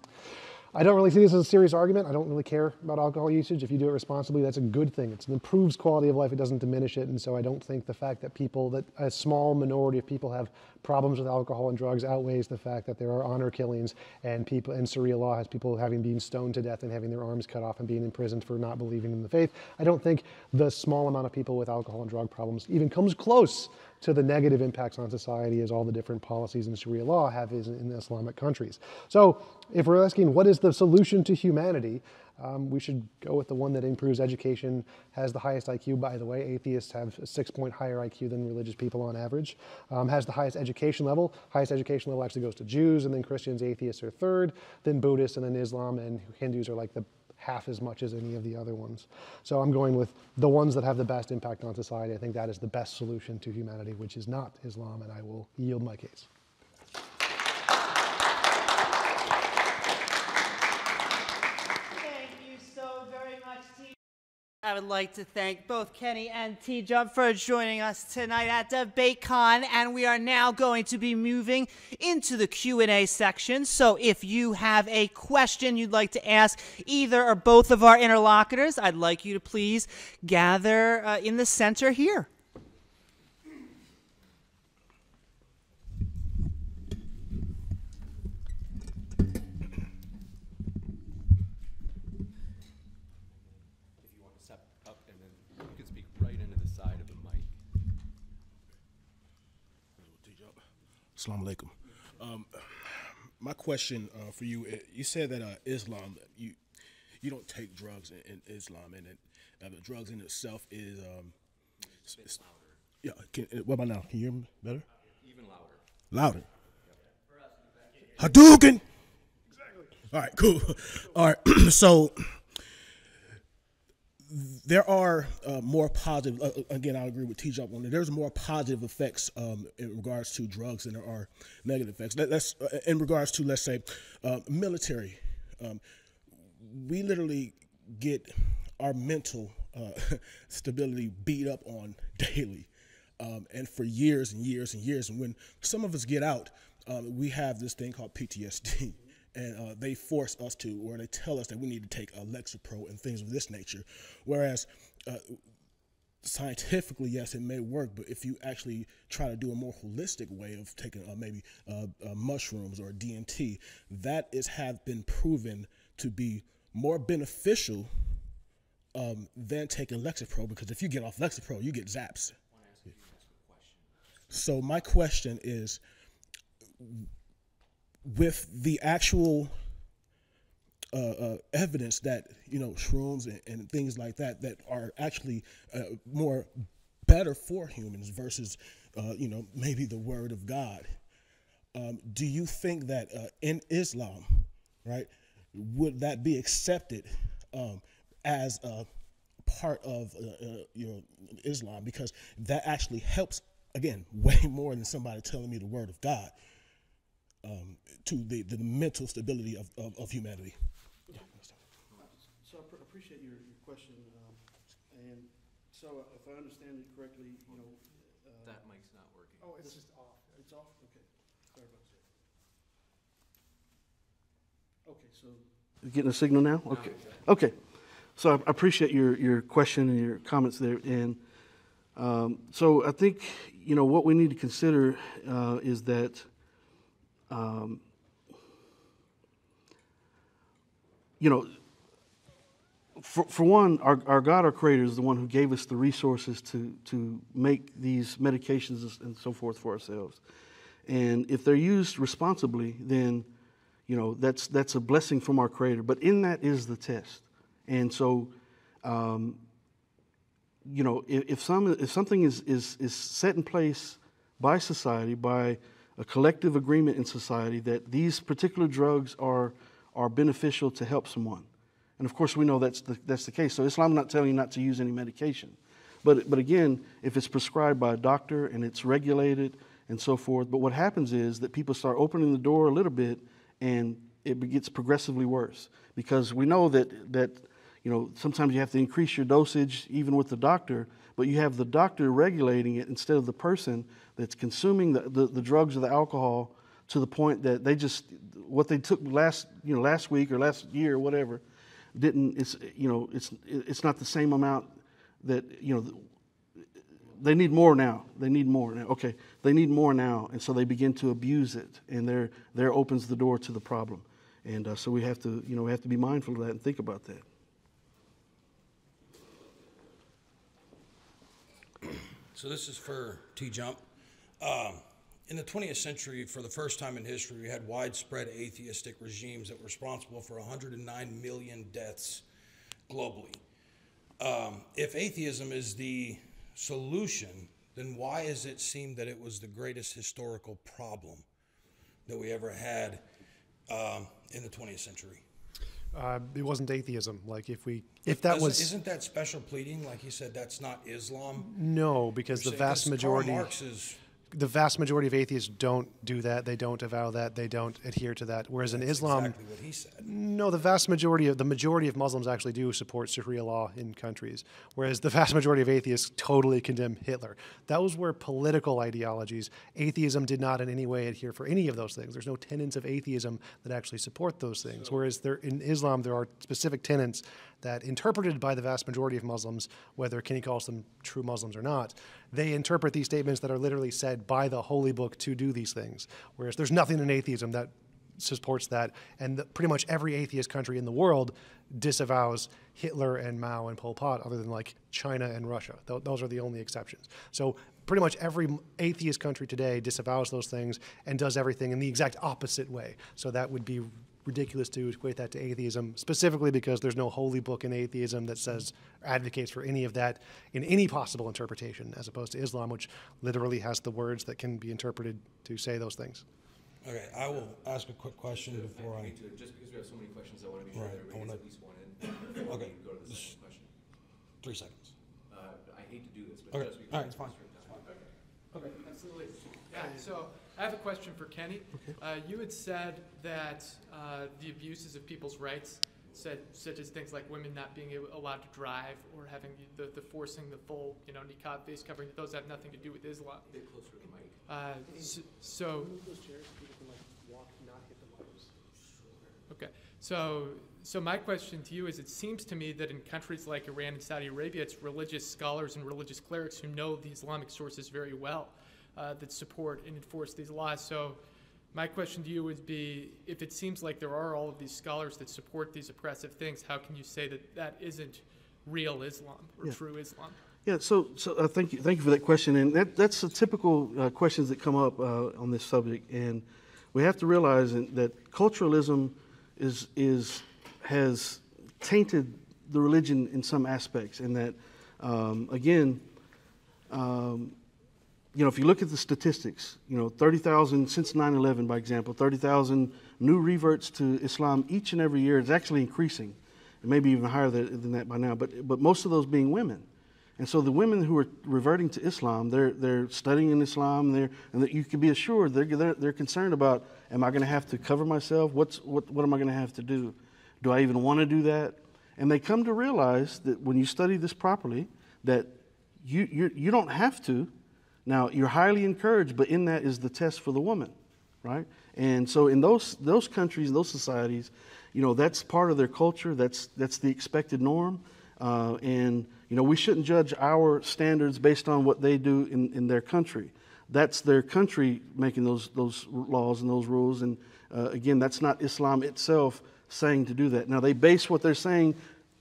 I don't really see this as a serious argument. I don't really care about alcohol usage. If you do it responsibly, that's a good thing. It improves quality of life. It doesn't diminish it. And so I don't think the fact that people, that a small minority of people have problems with alcohol and drugs outweighs the fact that there are honor killings and people, and Sharia law has people having been stoned to death and having their arms cut off and being imprisoned for not believing in the faith. I don't think the small amount of people with alcohol and drug problems even comes close to the negative impacts on society as all the different policies in Sharia law have is in Islamic countries. So if we're asking what is the solution to humanity, um, we should go with the one that improves education, has the highest IQ, by the way. Atheists have a six point higher IQ than religious people on average, um, has the highest education level. Highest education level actually goes to Jews, and then Christians, atheists are third, then Buddhists, and then Islam, and Hindus are like the half as much as any of the other ones. So I'm going with the ones that have the best impact on society. I think that is the best solution to humanity, which is not Islam, and I will yield my case. Thank you so very much, T. I would like to thank both Kenny and T Jump for joining us tonight at DebateCon, and we are now going to be moving into the Q&A section. So if you have a question you'd like to ask either or both of our interlocutors, I'd like you to please gather uh, in the center here. If you want to step up and then you can speak right into the side of the mic. Assalamu alaikum. Um, my question uh, for you: uh, You said that uh, Islam, you you don't take drugs in, in Islam, and it, uh, the drugs in itself is. Um, s- s- yeah. Can, uh, what about now? Can you hear me better? Even louder. Louder. Hadouken. Exactly. All right. Cool. All right. so there are uh, more positive. Uh, again, I agree with T. Jump on it. There's more positive effects um, in regards to drugs than there are negative effects. Let, us uh, in regards to let's say uh, military. Um, we literally get our mental uh, stability beat up on daily, um, and for years and years and years. And when some of us get out, um, we have this thing called PTSD. And uh, they force us to, or they tell us that we need to take Lexapro and things of this nature. Whereas uh, scientifically, yes, it may work, but if you actually try to do a more holistic way of taking uh, maybe uh, uh, mushrooms or DMT, that is have been proven to be more beneficial um, than taking Lexapro because if you get off Lexapro, you get zaps. So my question is, with the actual uh, uh, evidence that you know shrooms and, and things like that that are actually uh, more better for humans versus uh, you know maybe the word of God. Um, do you think that uh, in Islam, right, would that be accepted um, as a part of uh, you know Islam because that actually helps again way more than somebody telling me the word of God um, to the, the mental stability of, of, of humanity. So I pr- appreciate your, your question. Um, and so if I understand it correctly, you know. Uh, That mic's not working. Oh, it's just off. It's off? Okay. Sorry about that. Okay, so. You're getting a signal now? Okay. Okay. So I I appreciate your, your question and your comments there. And um, so I think, you know, what we need to consider uh, is that um, you know, for, for one, our, our God, our Creator, is the one who gave us the resources to, to make these medications and so forth for ourselves. And if they're used responsibly, then, you know, that's, that's a blessing from our Creator. But in that is the test. And so, um, you know, if, if, some, if something is, is, is set in place by society, by a collective agreement in society that these particular drugs are, are beneficial to help someone. And of course, we know that's the, that's the case. So Islam is not telling you not to use any medication. But, but again, if it's prescribed by a doctor and it's regulated and so forth, but what happens is that people start opening the door a little bit and it gets progressively worse because we know that, that you know, sometimes you have to increase your dosage even with the doctor, but you have the doctor regulating it instead of the person that's consuming the, the, the drugs or the alcohol to the point that they just, what they took last, you know, last week or last year or whatever, didn't, it's, you know, it's, it's not the same amount that, you know, they need more now. They need more now. Okay, they need more now, and so they begin to abuse it, and there, there opens the door to the problem. And uh, so we have to, you know, we have to be mindful of that and think about that. So this is for T Jump. Um, in the 20th century, for the first time in history, we had widespread atheistic regimes that were responsible for 109 million deaths globally. Um, if atheism is the solution, then why does it seem that it was the greatest historical problem that we ever had um, in the 20th century? Uh, it wasn't atheism. Like if we, if that Doesn't- was isn't that special pleading? Like you said, that's not Islam. no, because the vast majority, Karl Marx is the vast majority of atheists don't do that. They don't avow that. They don't adhere to that. Whereas in Islam, exactly what he said. No, the vast majority of the majority of Muslims actually do support Sharia law in countries, whereas the vast majority of atheists totally condemn Hitler. Those were political ideologies. Atheism did not in any way adhere for any of those things. There's no tenets of atheism that actually support those things. Whereas there, in Islam, there are specific tenets that, interpreted by the vast majority of Muslims, whether Kenny calls them true Muslims or not, they interpret these statements that are literally said by the holy book to do these things. Whereas there's nothing in atheism that supports that, and the, pretty much every atheist country in the world disavows Hitler and Mao and Pol Pot, other than like China and Russia. Th- those are the only exceptions. So pretty much every atheist country today disavows those things and does everything in the exact opposite way. So that would be ridiculous to equate that to atheism, specifically because there's no holy book in atheism that says advocates for any of that in any possible interpretation, as opposed to Islam, which literally has the words that can be interpreted to say those things. Okay, I will ask a quick question before I. Me too. Just because we have so many questions, I want to be sure Right, that everybody wanna- gets at least one in Okay, go to the this- second question. Three seconds. Uh, I hate to do this, but Okay, just because all right, it's fine. Absolutely. Yeah, so I have a question for Kenny. Uh, you had said that uh, the abuses of people's rights, said, such as things like women not being able, allowed to drive or having the, the forcing the full, you know, niqab face covering, those have nothing to do with Islam. A bit closer to the mic. Uh, s- so, okay. So, so my question to you is: It seems to me that in countries like Iran and Saudi Arabia, it's religious scholars and religious clerics who know the Islamic sources very well uh, that support and enforce these laws. So, my question to you would be: If it seems like there are all of these scholars that support these oppressive things, how can you say that that isn't real Islam or Yeah. true Islam? Yeah, so, so uh, thank you, thank you for that question, and that, that's the typical uh, questions that come up uh, on this subject, and we have to realize that- that culturalism is is has tainted the religion in some aspects, and that um, again, um, you know, if you look at the statistics, you know, 30,000 since 9/11, by example, 30,000 new reverts to Islam each and every year. It's actually increasing, and maybe even higher than, than that by now. But but most of those being women, and so the women who are reverting to Islam, they're they're studying in Islam. They're and that you can be assured they're they're, they're concerned about, am I going to have to cover myself? What's what what am I going to have to do? Do I even want to do that? And they come to realize that when you study this properly, that you you you don't have to. Now you're highly encouraged, but in that is the test for the woman, right? And so in those those countries, those societies, you know that's part of their culture. That's that's the expected norm, uh, and you know we shouldn't judge our standards based on what they do in, in their country. That's their country making those those laws and those rules, and uh, again, that's not Islam itself saying to do that. Now they base what they're saying,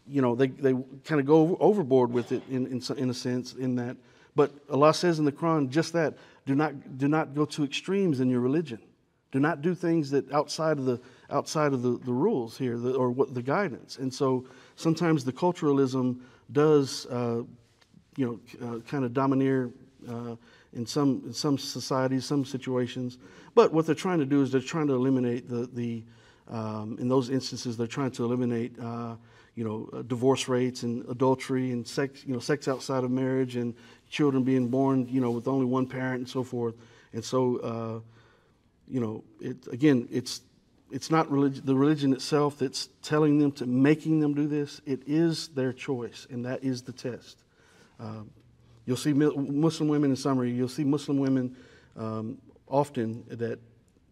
you know, they they kind of go overboard with it in in, in a sense in that. But Allah says in the Quran just that: do not do not go to extremes in your religion. Do not do things that outside of the outside of the, the rules here the, or what the guidance. And so sometimes the culturalism does, uh, you know, uh, kind of domineer uh, in some in some societies, some situations. But what they're trying to do is they're trying to eliminate the the um, in those instances they're trying to eliminate uh, you know divorce rates and adultery and sex you know sex outside of marriage and children being born you know with only one parent and so forth. And so uh, you know it again it's it's not relig- the religion itself that's telling them to making them do this. It is their choice, and that is the test. Um, You'll see Muslim women in summary. You'll see Muslim women um, often that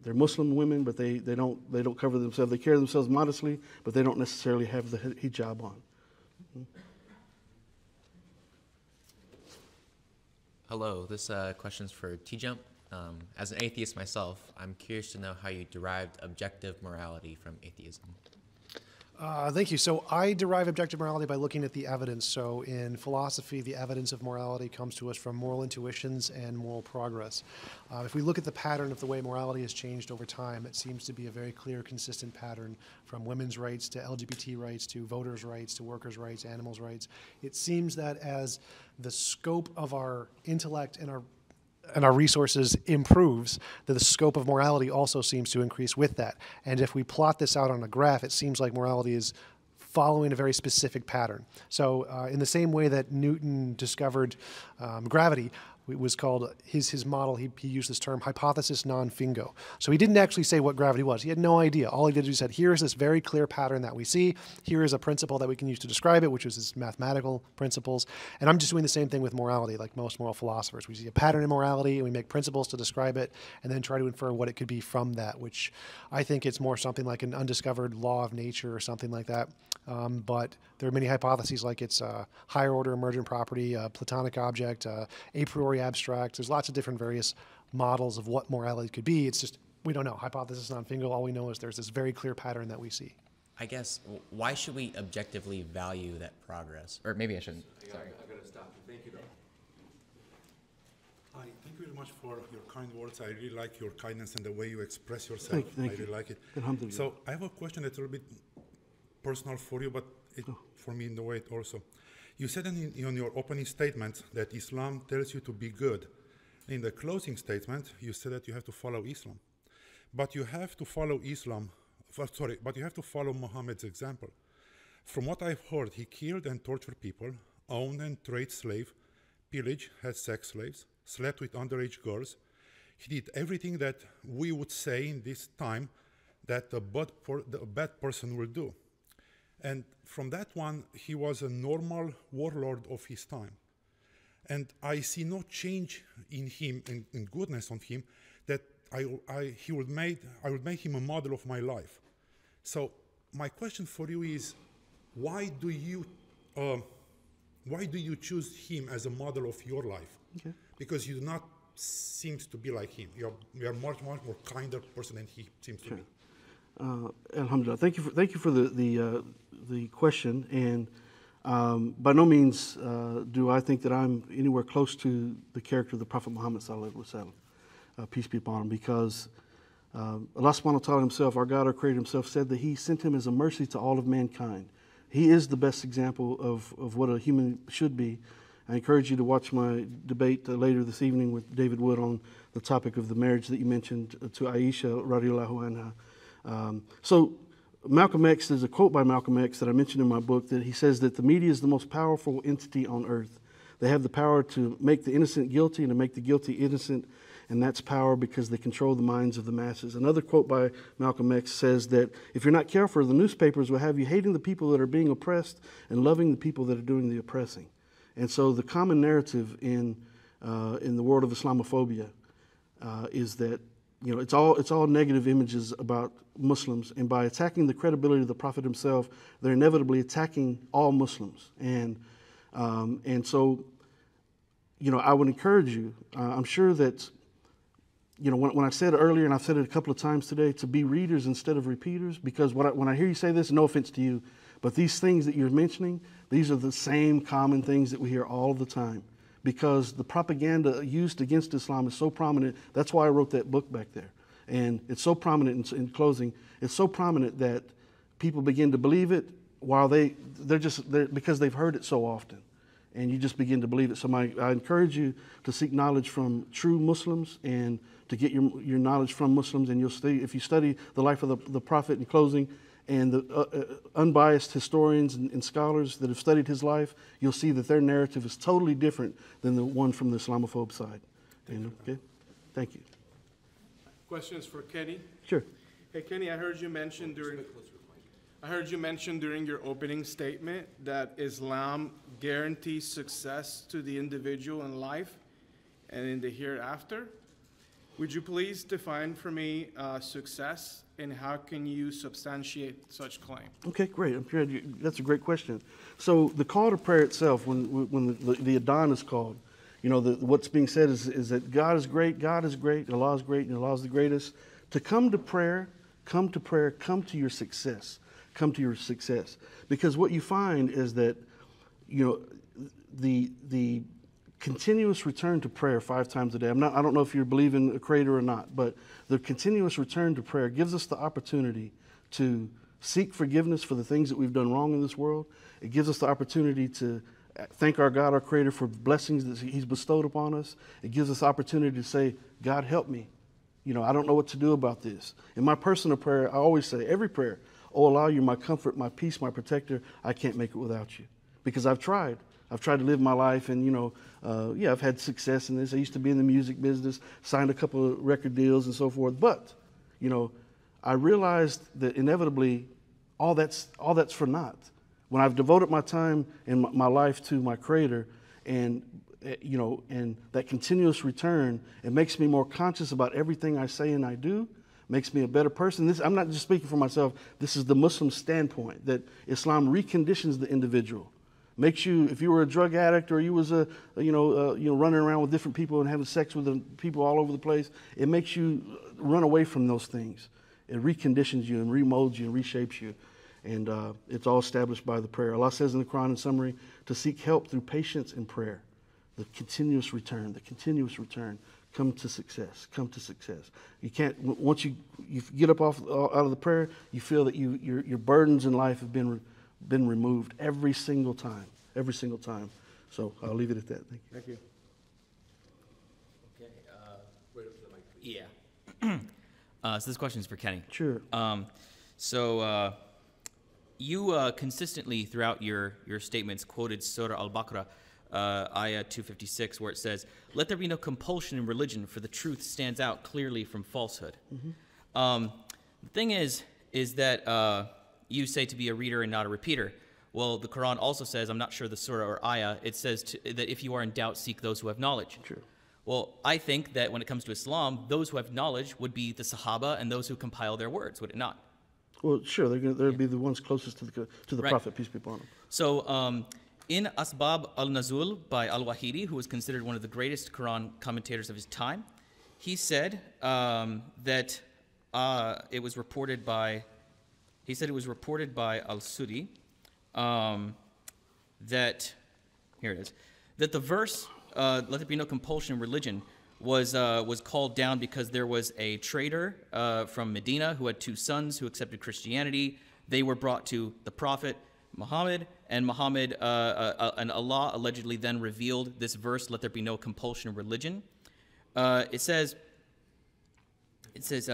they're Muslim women, but they, they don't they don't cover themselves. They carry themselves modestly, but they don't necessarily have the hijab on. Hello, this uh, question's for T Jump. Um, as an atheist myself, I'm curious to know how you derived objective morality from atheism. Uh, thank you. So I derive objective morality by looking at the evidence. So in philosophy, the evidence of morality comes to us from moral intuitions and moral progress. Uh, if we look at the pattern of the way morality has changed over time, it seems to be a very clear, consistent pattern from women's rights to LGBT rights to voters' rights to workers' rights, animals' rights. It seems that as the scope of our intellect and our and our resources improves, that the scope of morality also seems to increase with that. And if we plot this out on a graph, it seems like morality is following a very specific pattern. So, uh, in the same way that Newton discovered um, gravity, it was called his his model. He, he used this term hypothesis non fingo. So he didn't actually say what gravity was. He had no idea. All he did was he said, "Here is this very clear pattern that we see. Here is a principle that we can use to describe it, which is his mathematical principles." And I'm just doing the same thing with morality, like most moral philosophers. We see a pattern in morality, and we make principles to describe it, and then try to infer what it could be from that. Which I think it's more something like an undiscovered law of nature or something like that. Um, but there are many hypotheses, like it's a higher order emergent property, a platonic object, a priori abstract. There's lots of different various models of what morality could be. It's just we don't know. Hypothesis non fingo. All we know is there's this very clear pattern that we see. I guess why should we objectively value that progress? Or maybe I shouldn't. Sorry. I gotta stop. Thank you. Hi, thank you very much for your kind words. I really like your kindness and the way you express yourself. Thank, thank I really you. like it. So I have a question that's a little bit personal for you, but it, oh. for me in the way it also. You said in, in your opening statement that Islam tells you to be good. In the closing statement, you said that you have to follow Islam. But you have to follow Islam, uh, sorry, but you have to follow Muhammad's example. From what I've heard, he killed and tortured people, owned and traded slaves, pillaged, had sex slaves, slept with underage girls. He did everything that we would say in this time that a bad, a bad person will do. And from that one, he was a normal warlord of his time. And I see no change in him, in, in goodness on him, that I, I, he would made, I would make him a model of my life. So my question for you is, why do you, uh, why do you choose him as a model of your life? Okay. Because you do not seems to be like him. You're, you're much, much more kinder person than he seems sure. to be. Uh, Alhamdulillah. Thank you for, thank you for the, the, uh, the question. And um, by no means uh, do I think that I'm anywhere close to the character of the Prophet Muhammad sallallahu uh, peace be upon him, because uh, Allah subhanahu wa ta'ala himself, our God, our creator himself, said that he sent him as a mercy to all of mankind. He is the best example of, of what a human should be. I encourage you to watch my debate uh, later this evening with David Wood on the topic of the marriage that you mentioned uh, to Aisha radiallahu anha. Um, so Malcolm X, there's a quote by Malcolm X that I mentioned in my book that he says that the media is the most powerful entity on earth. They have the power to make the innocent guilty and to make the guilty innocent, and that's power because they control the minds of the masses. Another quote by Malcolm X says that if you're not careful, the newspapers will have you hating the people that are being oppressed and loving the people that are doing the oppressing. And so the common narrative in, uh, in the world of Islamophobia uh, is that you know, it's all, it's all negative images about Muslims. And by attacking the credibility of the Prophet himself, they're inevitably attacking all Muslims. And, um, and so, you know, I would encourage you, uh, I'm sure that, you know, when, when I said earlier, and I've said it a couple of times today, to be readers instead of repeaters, because I, when I hear you say this, no offense to you, but these things that you're mentioning, these are the same common things that we hear all the time because the propaganda used against Islam is so prominent. That's why I wrote that book back there. And it's so prominent in, in closing, it's so prominent that people begin to believe it while they, they're just, they're, because they've heard it so often. And you just begin to believe it. So my, I encourage you to seek knowledge from true Muslims and to get your, your knowledge from Muslims. And you'll study, if you study the life of the, the Prophet in closing, and the uh, uh, unbiased historians and, and, scholars that have studied his life, you'll see that their narrative is totally different than the one from the Islamophobe side. And, okay? Thank you. Questions for Kenny? Sure. Hey, Kenny, I heard you mention during I heard you mention during your opening statement that Islam guarantees success to the individual in life and in the hereafter. Would you please define for me uh, success and how can you substantiate such claim? Okay, great. I'm that's a great question. So the call to prayer itself, when when the, the, Adhan is called, you know, the, what's being said is, is that God is great, God is great, Allah is great, and Allah is the greatest. To come to prayer, come to prayer, come to your success, come to your success. Because what you find is that, you know, the the continuous return to prayer five times a day. I'm not, I don't know if you believe in a creator or not, but the continuous return to prayer gives us the opportunity to seek forgiveness for the things that we've done wrong in this world. It gives us the opportunity to thank our God, our creator, for blessings that he's bestowed upon us. It gives us opportunity to say, God, help me. You know, I don't know what to do about this. In my personal prayer, I always say, every prayer, oh, Allah you're my comfort, my peace, my protector. I can't make it without you. Because I've tried. I've tried to live my life, and you know, uh, yeah, I've had success in this. I used to be in the music business, signed a couple of record deals and so forth. But, you know, I realized that inevitably, all that's all that's for naught. When I've devoted my time and my, life to my Creator, and eh, you know, and that continuous return, it makes me more conscious about everything I say and I do. Makes me a better person. This, I'm not just speaking for myself. This is the Muslim standpoint that Islam reconditions the individual makes you if you were a drug addict or you was a you know uh, you know running around with different people and having sex with people all over the place it makes you run away from those things. It reconditions you and remolds you and reshapes you. And uh, it's all established by the prayer. Allah says in the quran in summary to seek help through patience and prayer. The continuous return the continuous return. Come to success come to success. You can't once you you get up off out of the prayer you feel that you your, your burdens in life have been been removed every single time, every single time. So I'll leave it at that. Thank you. Thank you. Okay. Uh, yeah. uh, so this question is for Kenny. Sure. Um, so uh, you uh, consistently throughout your your statements quoted Surah Al-Baqarah. Uh, ayah 256, where it says, Let there be no compulsion in religion, for the truth stands out clearly from falsehood. Mm-hmm. Um, the thing is, is that uh, you say to be a reader and not a repeater. Well, the Quran also says, I'm not sure the surah or ayah, it says to, that if you are in doubt, seek those who have knowledge. True. Well, I think that when it comes to Islam, those who have knowledge would be the Sahaba and those who compile their words, would it not? Well, sure, they're going to yeah. be the ones closest to the, to the right. Prophet, peace be upon him. So, um, in Asbab al Nuzul by Al Wahidi, who was considered one of the greatest Quran commentators of his time, he said um, that uh, it was reported by he said it was reported by Al Sudi um, that, here it is, that the verse, uh, let there be no compulsion in religion, was, uh, was called down because there was a trader uh, from Medina who had two sons who accepted Christianity. They were brought to the Prophet Muhammad, and Muhammad uh, uh, uh, and Allah allegedly then revealed this verse, let there be no compulsion in religion. it says, it says,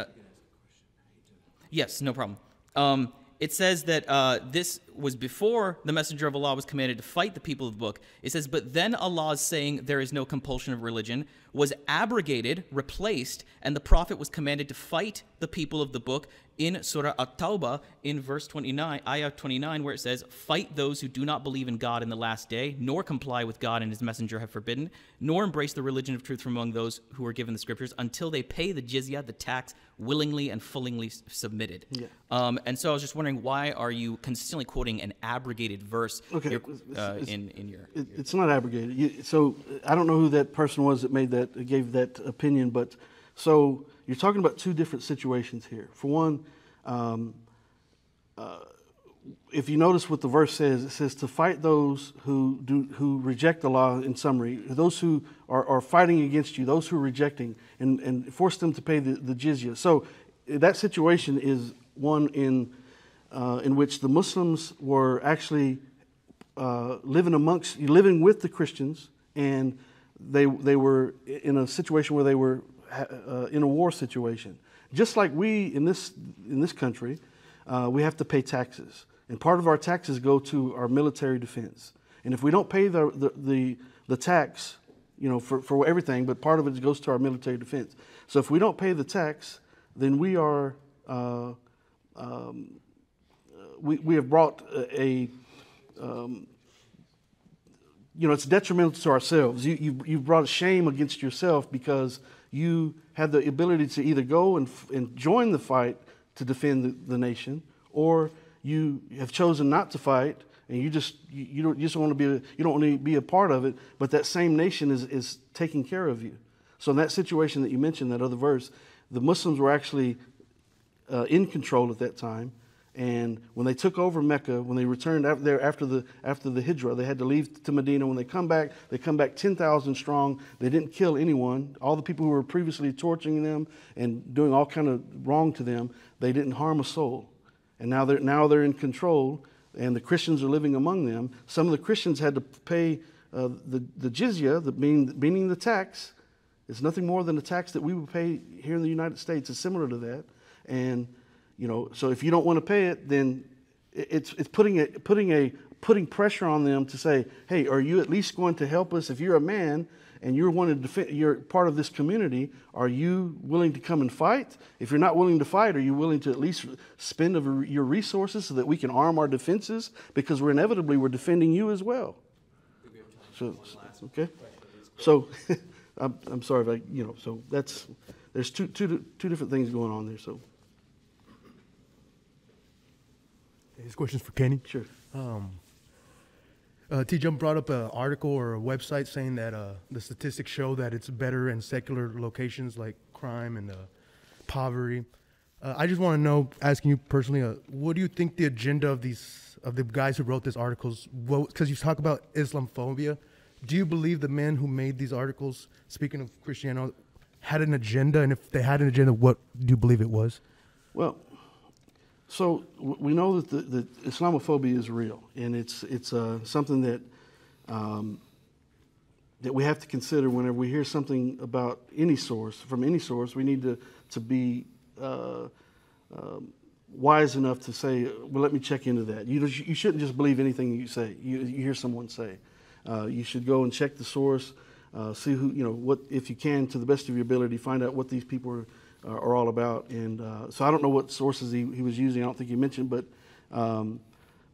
yes, no problem. Um, it says that uh, this was before the messenger of Allah was commanded to fight the people of the book. It says, but then Allah's saying there is no compulsion of religion was abrogated, replaced, and the prophet was commanded to fight the people of the book in Surah At-Tawbah in verse 29, ayah 29, where it says, Fight those who do not believe in God in the last day, nor comply with God and his messenger have forbidden, nor embrace the religion of truth from among those who are given the scriptures, until they pay the jizya, the tax, willingly and fullingly submitted. Yeah. Um, and so I was just wondering, why are you consistently quoting an abrogated verse okay. uh, in, in your, it, It's not abrogated. You, so I don't know who that person was that made that, gave that opinion, but so you're talking about two different situations here. For one, um, uh, if you notice what the verse says, it says to fight those who do who reject the law. In summary, those who are, are fighting against you, those who are rejecting, and, and force them to pay the, the jizya. So that situation is one in uh, in which the Muslims were actually uh, living amongst living with the Christians, and they they were in a situation where they were uh, in a war situation. Just like we in this in this country, uh, we have to pay taxes. And part of our taxes go to our military defense. And if we don't pay the, the, the, the tax, you know, for, for everything, but part of it goes to our military defense. So if we don't pay the tax, then we are, uh, um, we, we have brought a, a um, you know, it's detrimental to ourselves. You, you, you've brought a shame against yourself because you had the ability to either go and, and join the fight to defend the, the nation, or you have chosen not to fight and you just you, you don't you just want to be a, you don't want to be a part of it but that same nation is is taking care of you. So in that situation that you mentioned that other verse the muslims were actually uh, in control at that time and when they took over mecca when they returned after there after the after the hijrah they had to leave to medina when they come back they come back 10,000 strong they didn't kill anyone all the people who were previously torturing them and doing all kind of wrong to them they didn't harm a soul and now they're, now they're in control, and the Christians are living among them. Some of the Christians had to pay uh, the, the jizya, the, meaning, meaning the tax. It's nothing more than the tax that we would pay here in the United States. It's similar to that. And, you know, so if you don't want to pay it, then it's, it's putting, a, putting, a, putting pressure on them to say, hey, are you at least going to help us? If you're a man, and you're to defend, you're part of this community, are you willing to come and fight? If you're not willing to fight, are you willing to at least spend of your resources so that we can arm our defenses? Because we're inevitably we're defending you as well. So, okay. So, I'm, I'm sorry if I, you know, so that's there's two, two, two different things going on there. So. This question's for Kenny. Sure. Um, uh, TJump brought up an article or a website saying that uh, the statistics show that it's better in secular locations like crime and uh, poverty. Uh, I just want to know, asking you personally, uh, what do you think the agenda of these of the guys who wrote these articles? Was? Because you talk about Islamophobia. Do you believe the men who made these articles, speaking of Christianity, had an agenda? And if they had an agenda, what do you believe it was? Well, so we know that the, that Islamophobia is real, and it's it's uh, something that um, that we have to consider whenever we hear something about any source from any source. We need to to be uh, um, wise enough to say, well, let me check into that. You you shouldn't just believe anything you say. You, you hear someone say. Uh, you should go and check the source, uh, see who you know what if you can to the best of your ability, find out what these people are are all about. And uh, so I don't know what sources he, he was using. I don't think he mentioned, but um,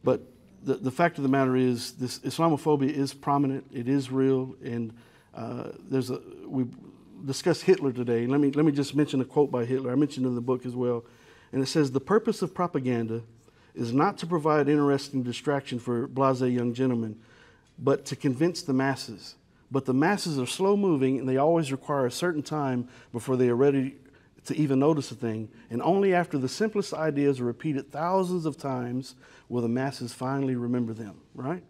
but the, the fact of the matter is this Islamophobia is prominent. It is real, and uh, there's a we discussed Hitler today. Let me let me just mention a quote by Hitler. I mentioned in the book as well, and it says the purpose of propaganda is not to provide interesting distraction for blasé young gentlemen, but to convince the masses. But the masses are slow moving, and they always require a certain time before they are ready to even notice a thing. And only after the simplest ideas are repeated thousands of times will the masses finally remember them, right?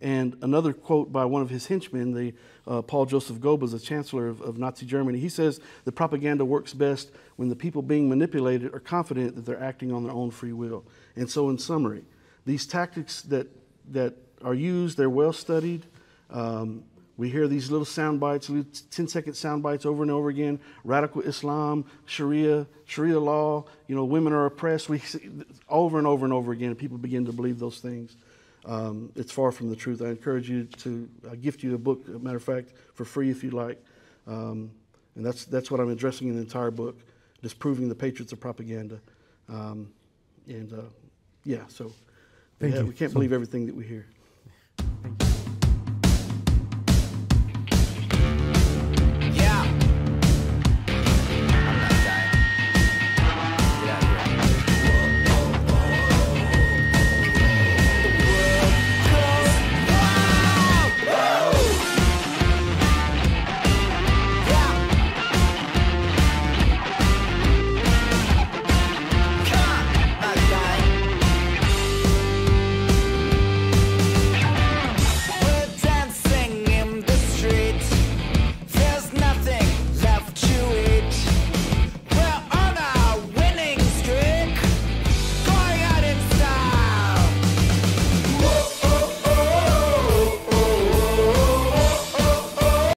And another quote by one of his henchmen, the uh, Paul Joseph Goebbels, the chancellor of, of, Nazi Germany, he says the propaganda works best when the people being manipulated are confident that they're acting on their own free will. And so, in summary, these tactics that that are used, they're well studied. Um, we hear these little sound bites, 10 second sound bites over and over again. Radical Islam, Sharia, Sharia law, you know, women are oppressed. We see over and over and over again, people begin to believe those things. Um, it's far from the truth. I encourage you to uh, gift you a book, a matter of fact, for free if you like. Um, and that's, that's what I'm addressing in the entire book, disproving the patriots of propaganda. Um, and uh, yeah, so Thank yeah, you. we can't so, believe everything that we hear.